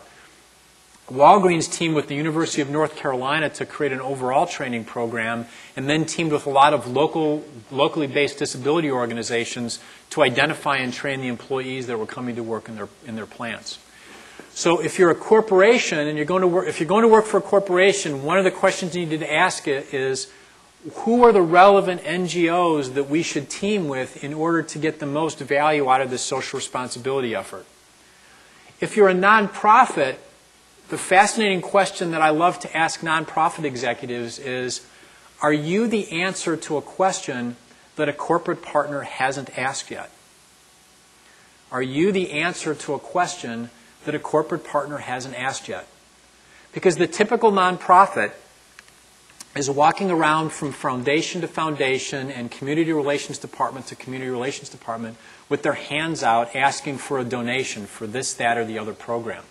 Walgreens teamed with the University of North Carolina to create an overall training program and then teamed with a lot of local, locally based disability organizations to identify and train the employees that were coming to work in their, in their plants. So if you're a corporation and you're going to work, if you're going to work for a corporation, one of the questions you need to ask it is, who are the relevant NGOs that we should team with in order to get the most value out of this social responsibility effort? If you're a nonprofit, the fascinating question that I love to ask nonprofit executives is Are you the answer to a question that a corporate partner hasn't asked yet? Are you the answer to a question that a corporate partner hasn't asked yet? Because the typical nonprofit is walking around from foundation to foundation and community relations department to community relations department with their hands out asking for a donation for this, that, or the other program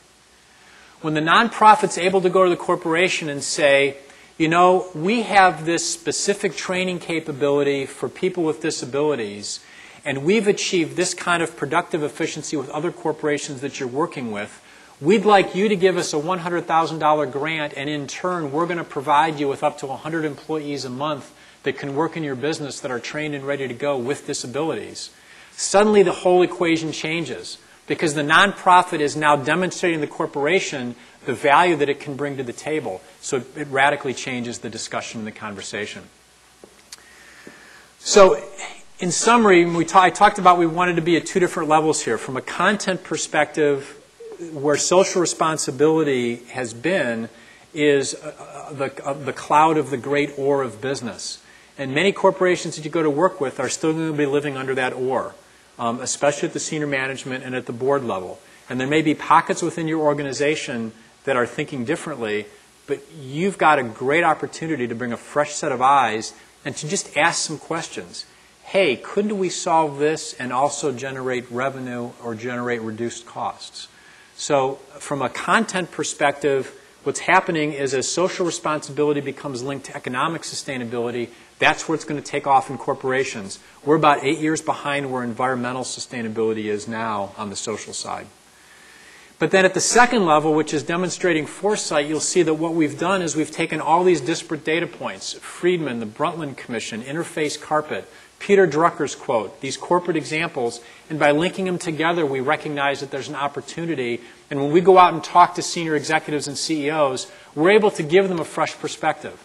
when the nonprofit's able to go to the corporation and say, you know, we have this specific training capability for people with disabilities, and we've achieved this kind of productive efficiency with other corporations that you're working with. We'd like you to give us a $100,000 grant, and in turn, we're going to provide you with up to 100 employees a month that can work in your business that are trained and ready to go with disabilities. Suddenly, the whole equation changes because the nonprofit is now demonstrating the corporation the value that it can bring to the table. So it radically changes the discussion and the conversation. So in summary, we I talked about we wanted to be at two different levels here. From a content perspective, where social responsibility has been is uh, uh, the, uh, the cloud of the great or of business. And many corporations that you go to work with are still going to be living under that or, um, especially at the senior management and at the board level. And there may be pockets within your organization that are thinking differently, but you've got a great opportunity to bring a fresh set of eyes and to just ask some questions. Hey, couldn't we solve this and also generate revenue or generate reduced costs? So, from a content perspective, what's happening is as social responsibility becomes linked to economic sustainability, that's where it's going to take off in corporations. We're about eight years behind where environmental sustainability is now on the social side. But then at the second level, which is demonstrating foresight, you'll see that what we've done is we've taken all these disparate data points Friedman, the Brundtland Commission, Interface Carpet, Peter Drucker's quote, these corporate examples, and by linking them together, we recognize that there's an opportunity. And when we go out and talk to senior executives and CEOs, we're able to give them a fresh perspective.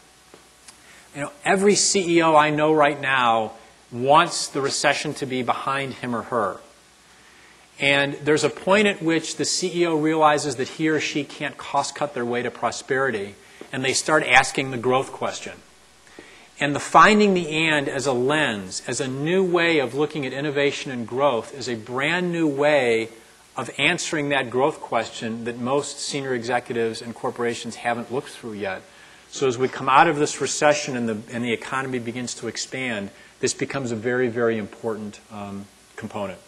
You know, every CEO I know right now wants the recession to be behind him or her. And there's a point at which the CEO realizes that he or she can't cost cut their way to prosperity, and they start asking the growth question. And the finding the and as a lens, as a new way of looking at innovation and growth, is a brand new way of answering that growth question that most senior executives and corporations haven't looked through yet. So as we come out of this recession and the, and the economy begins to expand, this becomes a very, very important um, component.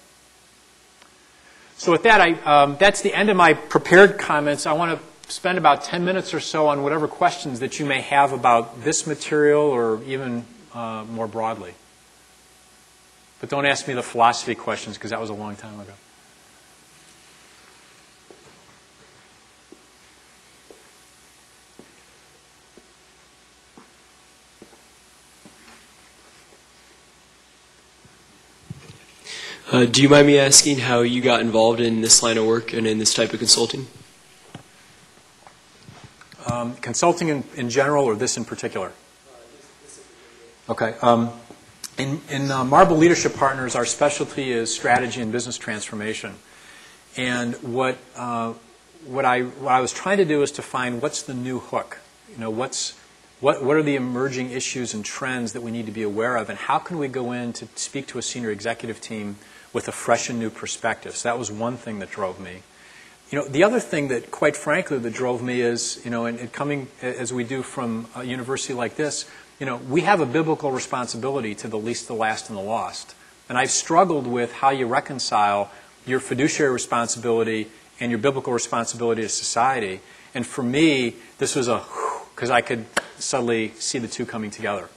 So with that, I, um, that's the end of my prepared comments. I want to spend about 10 minutes or so on whatever questions that you may have about this material or even uh, more broadly. But don't ask me the philosophy questions because that was a long time ago. Uh, do you mind me asking how you got involved in this line of work and in this type of consulting? Um, consulting in, in general or this in particular? Okay. Um, in in uh, Marble Leadership Partners, our specialty is strategy and business transformation. And what, uh, what, I, what I was trying to do is to find what's the new hook. You know, what's, what, what are the emerging issues and trends that we need to be aware of, and how can we go in to speak to a senior executive team with a fresh and new perspective? So that was one thing that drove me. You know, the other thing that, quite frankly, that drove me is, you know, and, and coming as we do from a university like this, you know, we have a biblical responsibility to the least, the last, and the lost. And I've struggled with how you reconcile your fiduciary responsibility and your biblical responsibility to society. And for me, this was a because I could suddenly see the two coming together.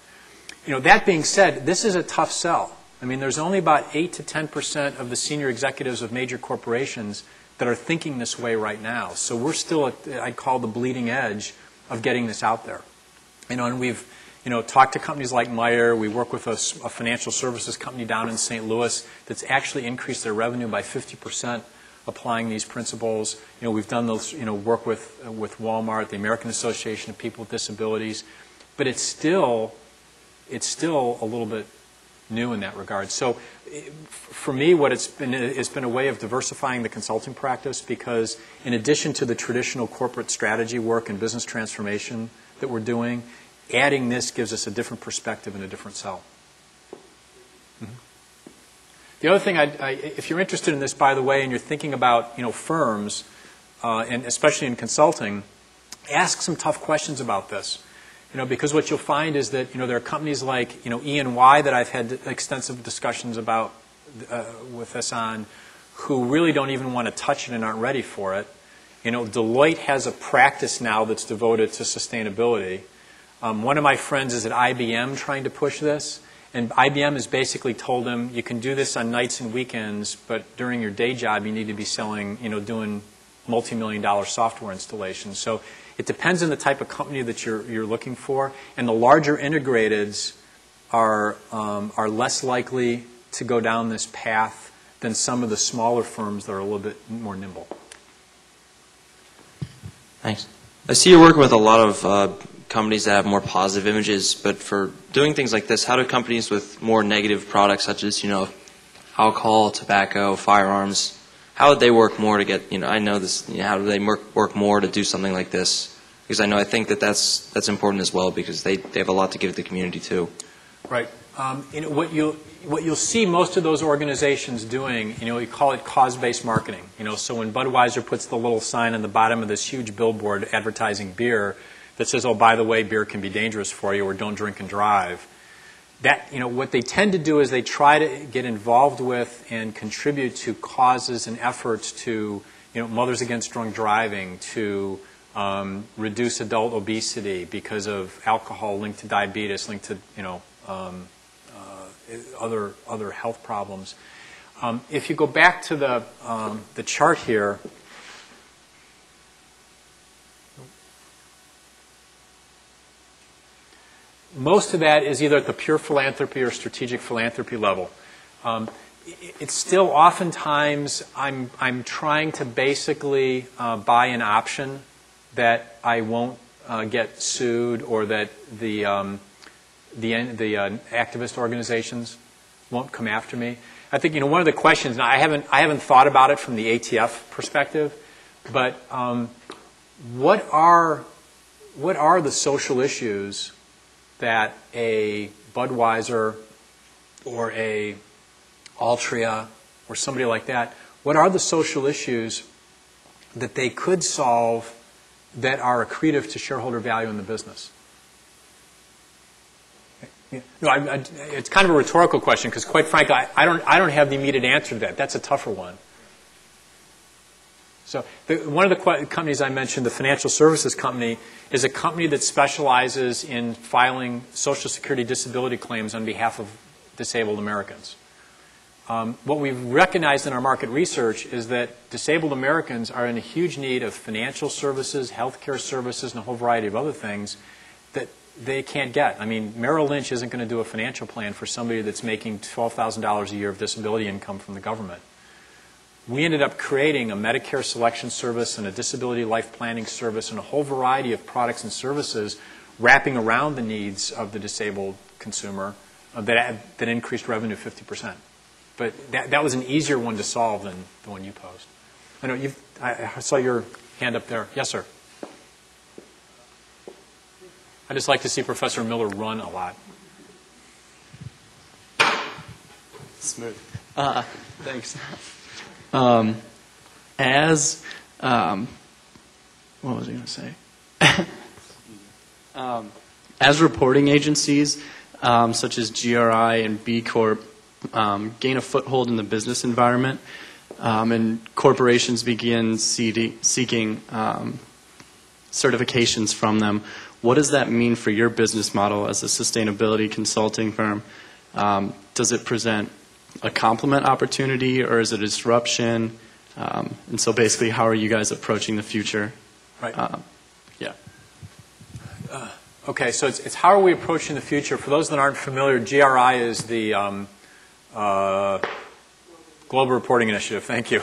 You know, that being said, this is a tough sell. I mean, there's only about 8 to 10 percent of the senior executives of major corporations that are thinking this way right now. So we're still at, I'd call the bleeding edge of getting this out there. You know, and we've, you know, talked to companies like Meyer. We work with a, a financial services company down in St. Louis that's actually increased their revenue by 50 percent applying these principles. You know, we've done those, you know, work with, uh, with Walmart, the American Association of People with Disabilities, but it's still, it's still a little bit new in that regard. So for me, what it's been, it's been a way of diversifying the consulting practice because in addition to the traditional corporate strategy work and business transformation that we're doing, adding this gives us a different perspective and a different sell. Mm-hmm. The other thing, I, I, if you're interested in this, by the way, and you're thinking about you know firms, uh, and especially in consulting, ask some tough questions about this. You know, because what you'll find is that you know there are companies like you know E&Y that I've had extensive discussions about uh, with us on, who really don't even want to touch it and aren't ready for it. You know, Deloitte has a practice now that's devoted to sustainability. Um, one of my friends is at IBM trying to push this, and IBM has basically told them you can do this on nights and weekends, but during your day job you need to be selling, you know, doing multi-million dollar software installations. So it depends on the type of company that you're, you're looking for, and the larger integrateds are, um, are less likely to go down this path than some of the smaller firms that are a little bit more nimble. Thanks. I see you're working with a lot of uh, companies that have more positive images, but for doing things like this, how do companies with more negative products, such as you know, alcohol, tobacco, firearms, how would they work more to get? You know, I know this. You know, how do they work more to do something like this? Because I know I think that that's that's important as well because they, they have a lot to give the community too. Right. Um, you know, what you'll what you'll see most of those organizations doing, you know, we call it cause-based marketing. You know, so when Budweiser puts the little sign on the bottom of this huge billboard advertising beer that says, "Oh, by the way, beer can be dangerous for you," or "Don't drink and drive," that you know what they tend to do is they try to get involved with and contribute to causes and efforts to you know Mothers Against Drunk Driving to um, reduce adult obesity because of alcohol linked to diabetes, linked to you know um, uh, other other health problems. Um, if you go back to the um, the chart here. Most of that is either at the pure philanthropy or strategic philanthropy level. Um, it's still oftentimes I'm, I'm trying to basically uh, buy an option that I won't uh, get sued or that the, um, the, the uh, activist organizations won't come after me. I think you know one of the questions. Now I haven't I haven't thought about it from the ATF perspective, but um, what are what are the social issues that a Budweiser or a Altria or somebody like that? What are the social issues that they could solve that are accretive to shareholder value in the business? No, I, I, it's kind of a rhetorical question because, quite frankly, I, I, don't, I don't have the immediate answer to that. That's a tougher one. So, the, one of the companies I mentioned, the financial services company, is a company that specializes in filing Social Security disability claims on behalf of disabled Americans. Um, what we've recognized in our market research is that disabled Americans are in a huge need of financial services, healthcare services, and a whole variety of other things that they can't get. I mean, Merrill Lynch isn't going to do a financial plan for somebody that's making $12,000 a year of disability income from the government. We ended up creating a Medicare selection service and a disability life planning service and a whole variety of products and services wrapping around the needs of the disabled consumer uh, that, that increased revenue 50%. But that, that was an easier one to solve than the one you posed. I know you I, I saw your hand up there. Yes, sir. I just like to see Professor Miller run a lot. Smooth. Uh, thanks. Um, as um, what was I going to say? um, as reporting agencies um, such as GRI and B Corp um, gain a foothold in the business environment, um, and corporations begin seeking um, certifications from them. What does that mean for your business model as a sustainability consulting firm? Does it present a complement opportunity or is it a disruption? Um, and so basically, how are you guys approaching the future? Right. Um, yeah. Uh, okay, so it's, it's, how are we approaching the future? For those that aren't familiar, GRI is the um, uh, Global Reporting Initiative. Thank you.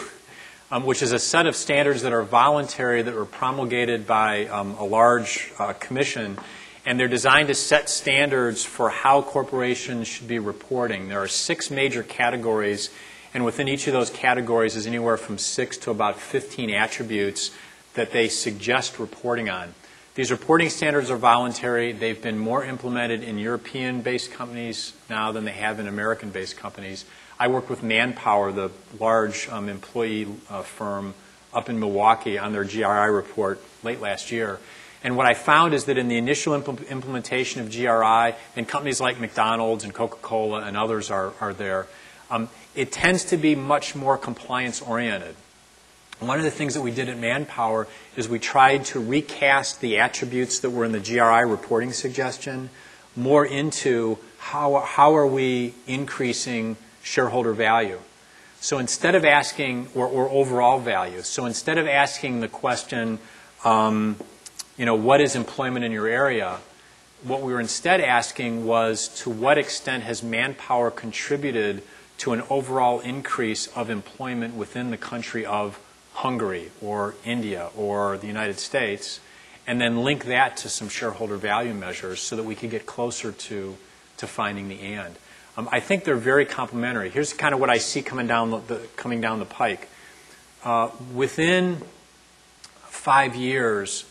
Um, which is a set of standards that are voluntary that were promulgated by um, a large uh, commission and they're designed to set standards for how corporations should be reporting. There are six major categories, and within each of those categories is anywhere from six to about 15 attributes that they suggest reporting on. These reporting standards are voluntary. They've been more implemented in European based companies now than they have in American based companies. I worked with Manpower, the large um, employee uh, firm up in Milwaukee, on their GRI report late last year. And what I found is that in the initial impl- implementation of GRI, and companies like McDonald's and Coca Cola and others are, are there, um, it tends to be much more compliance oriented. One of the things that we did at Manpower is we tried to recast the attributes that were in the GRI reporting suggestion more into how, how are we increasing shareholder value. So instead of asking, or, or overall value, so instead of asking the question, um, you know, what is employment in your area? What we were instead asking was to what extent has manpower contributed to an overall increase of employment within the country of Hungary or India or the United States? and then link that to some shareholder value measures so that we could get closer to, to finding the and. Um, I think they're very complementary. Here's kind of what I see coming down the, the coming down the pike. Uh, within five years,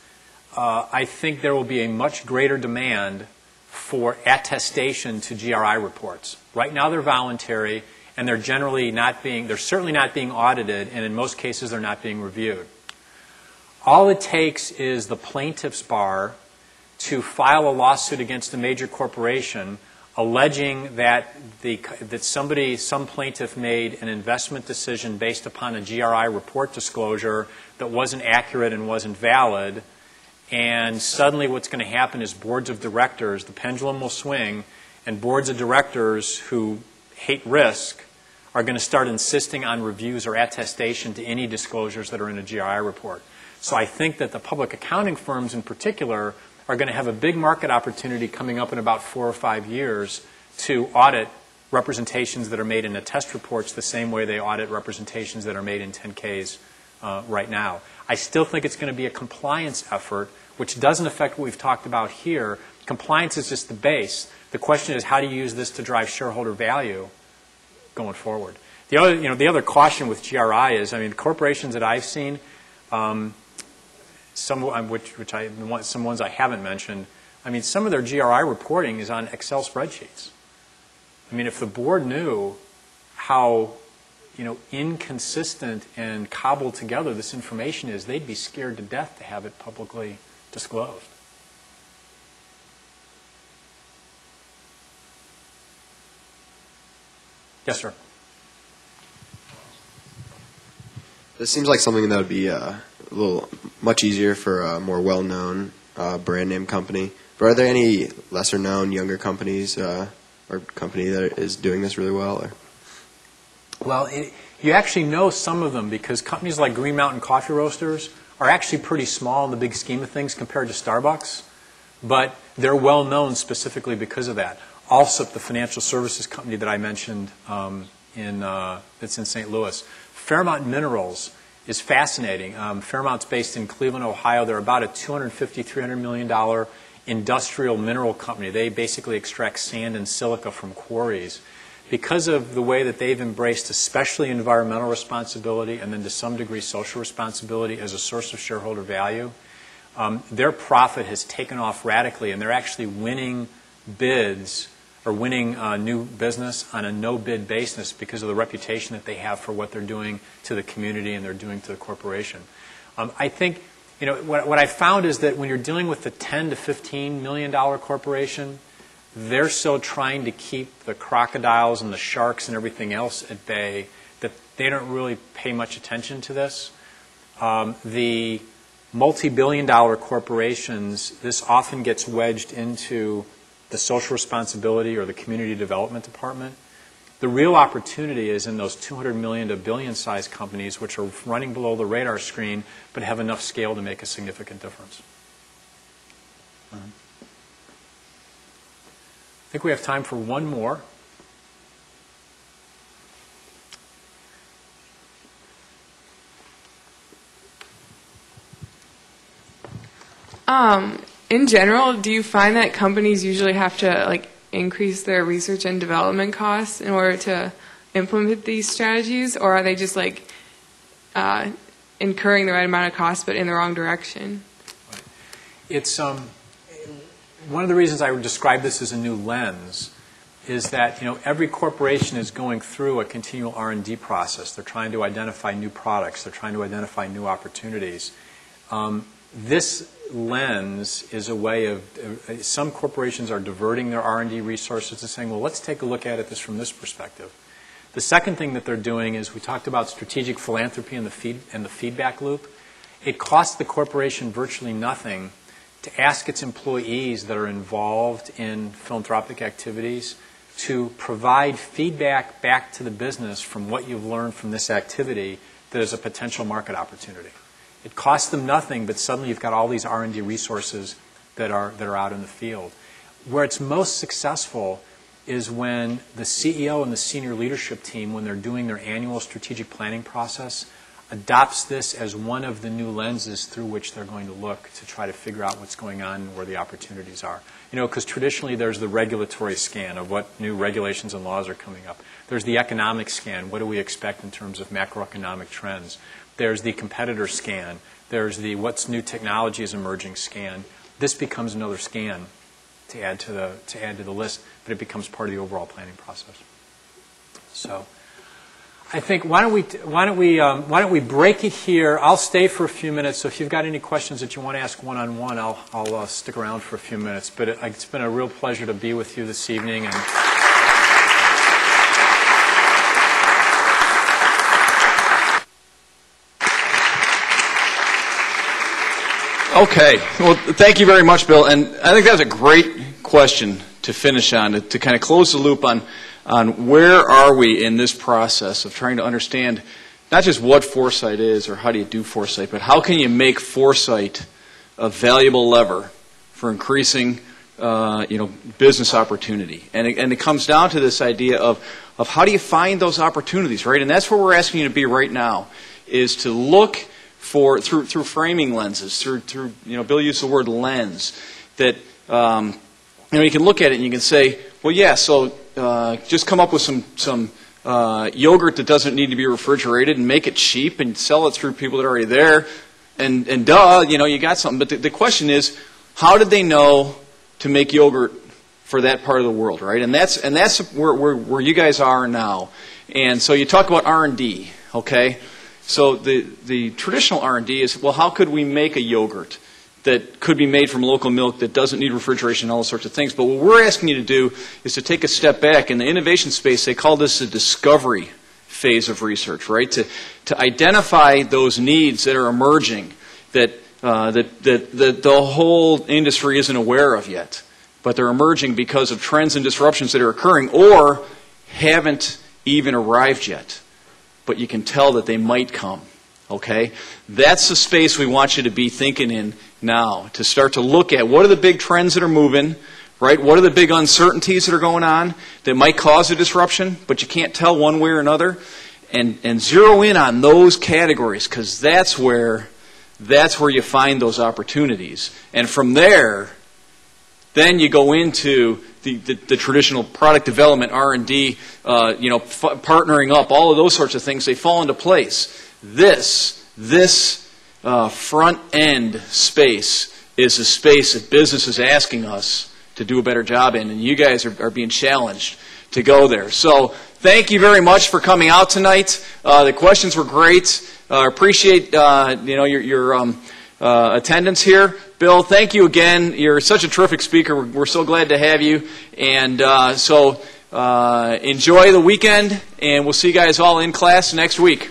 uh, I think there will be a much greater demand for attestation to GRI reports. Right now, they're voluntary, and they're generally not being, they're certainly not being audited, and in most cases, they're not being reviewed. All it takes is the plaintiff's bar to file a lawsuit against a major corporation alleging that, the, that somebody, some plaintiff made an investment decision based upon a GRI report disclosure that wasn't accurate and wasn't valid. And suddenly, what's going to happen is boards of directors, the pendulum will swing, and boards of directors who hate risk are going to start insisting on reviews or attestation to any disclosures that are in a GRI report. So I think that the public accounting firms in particular are going to have a big market opportunity coming up in about four or five years to audit representations that are made in attest reports the same way they audit representations that are made in 10Ks uh, right now. I still think it's going to be a compliance effort, which doesn't affect what we've talked about here. Compliance is just the base. The question is how do you use this to drive shareholder value going forward? The other, you know, the other caution with GRI is, I mean, corporations that I've seen, um, some um, which, which I, some ones I haven't mentioned, I mean, some of their GRI reporting is on Excel spreadsheets. I mean, if the board knew how you know, inconsistent and cobbled together this information is, they'd be scared to death to have it publicly disclosed. Yes, sir. This seems like something that would be uh, a little much easier for a more well-known uh, brand name company. But are there any lesser-known, younger companies uh, or company that is doing this really well? Or? Well, it, you actually know some of them because companies like Green Mountain Coffee Roasters are actually pretty small in the big scheme of things compared to Starbucks, but they're well known specifically because of that. Allsup, the financial services company that I mentioned um, in, uh, that's in St. Louis. Fairmount Minerals is fascinating. Um, Fairmount's based in Cleveland, Ohio. They're about a 250, 300 million dollar industrial mineral company. They basically extract sand and silica from quarries because of the way that they've embraced especially environmental responsibility and then to some degree social responsibility as a source of shareholder value, um, their profit has taken off radically and they're actually winning bids or winning uh, new business on a no bid basis because of the reputation that they have for what they're doing to the community and they're doing to the corporation. Um, I think you know what, what I found is that when you're dealing with the 10 to 15 million dollar corporation, they're still trying to keep the crocodiles and the sharks and everything else at bay that they don't really pay much attention to this. Um, the multi-billion dollar corporations, this often gets wedged into the social responsibility or the community development department. The real opportunity is in those 200 million to billion size companies which are running below the radar screen but have enough scale to make a significant difference. Um, I think we have time for one more. Um, in general, do you find that companies usually have to like increase their research and development costs in order to implement these strategies, or are they just like uh, incurring the right amount of cost but in the wrong direction? It's um, one of the reasons I would describe this as a new lens is that you know every corporation is going through a continual R&D process. They're trying to identify new products. They're trying to identify new opportunities. Um, this lens is a way of uh, some corporations are diverting their R&D resources to saying, well, let's take a look at it this from this perspective. The second thing that they're doing is we talked about strategic philanthropy and the feed and the feedback loop. It costs the corporation virtually nothing to ask its employees that are involved in philanthropic activities to provide feedback back to the business from what you've learned from this activity that is a potential market opportunity. It costs them nothing, but suddenly you've got all these R&D resources that are, that are out in the field. Where it's most successful is when the CEO and the senior leadership team, when they're doing their annual strategic planning process, adopts this as one of the new lenses through which they're going to look to try to figure out what's going on and where the opportunities are. You know, because traditionally there's the regulatory scan of what new regulations and laws are coming up. There's the economic scan. What do we expect in terms of macroeconomic trends? There's the competitor scan. There's the what's new technology is emerging scan. This becomes another scan to add to the to add to the list, but it becomes part of the overall planning process. So. I think why don't we why don't we um, why don't we break it here? I'll stay for a few minutes. So if you've got any questions that you want to ask one on one, I'll I'll uh, stick around for a few minutes. But it, it's been a real pleasure to be with you this evening and. Okay. Well, thank you very much, Bill. And I think that was a great question to finish on, to, to kind of close the loop on, on where are we in this process of trying to understand not just what foresight is or how do you do foresight, but how can you make foresight a valuable lever for increasing uh, you know, business opportunity. And it, and it comes down to this idea of, of how do you find those opportunities, right? And that's where we're asking you to be right now, is to look for through through framing lenses, through through you know Bill used the word lens that um, you know you can look at it and you can say, well, yeah, so uh, just come up with some some uh, yogurt that doesn't need to be refrigerated and make it cheap and sell it through people that are already there, and and duh, you know you got something. But the, the question is, how did they know to make yogurt for that part of the world, right? And that's and that's where where, where you guys are now. And so you talk about R and D, okay? So the, the traditional R&D is, well, how could we make a yogurt that could be made from local milk that doesn't need refrigeration and all sorts of things? But what we're asking you to do is to take a step back. In the innovation space, they call this the discovery phase of research, right? To, to identify those needs that are emerging that, uh, that, that, that the whole industry isn't aware of yet. But they're emerging because of trends and disruptions that are occurring or haven't even arrived yet but you can tell that they might come. Okay? That's the space we want you to be thinking in now, to start to look at what are the big trends that are moving, right? What are the big uncertainties that are going on that might cause a disruption, but you can't tell one way or another? And, and zero in on those categories, because that's where, that's where you find those opportunities. And from there, then you go into the, the, the, traditional product development, R&D, uh, you know, f- partnering up, all of those sorts of things, they fall into place. This, this uh, front end space is a space that business is asking us to do a better job in, and you guys are, are being challenged to go there. So thank you very much for coming out tonight. Uh, the questions were great. Uh, appreciate, uh, you know, your, your um, uh, attendance here. Bill, thank you again. You're such a terrific speaker. We're, we're so glad to have you. And uh, so uh, enjoy the weekend, and we'll see you guys all in class next week.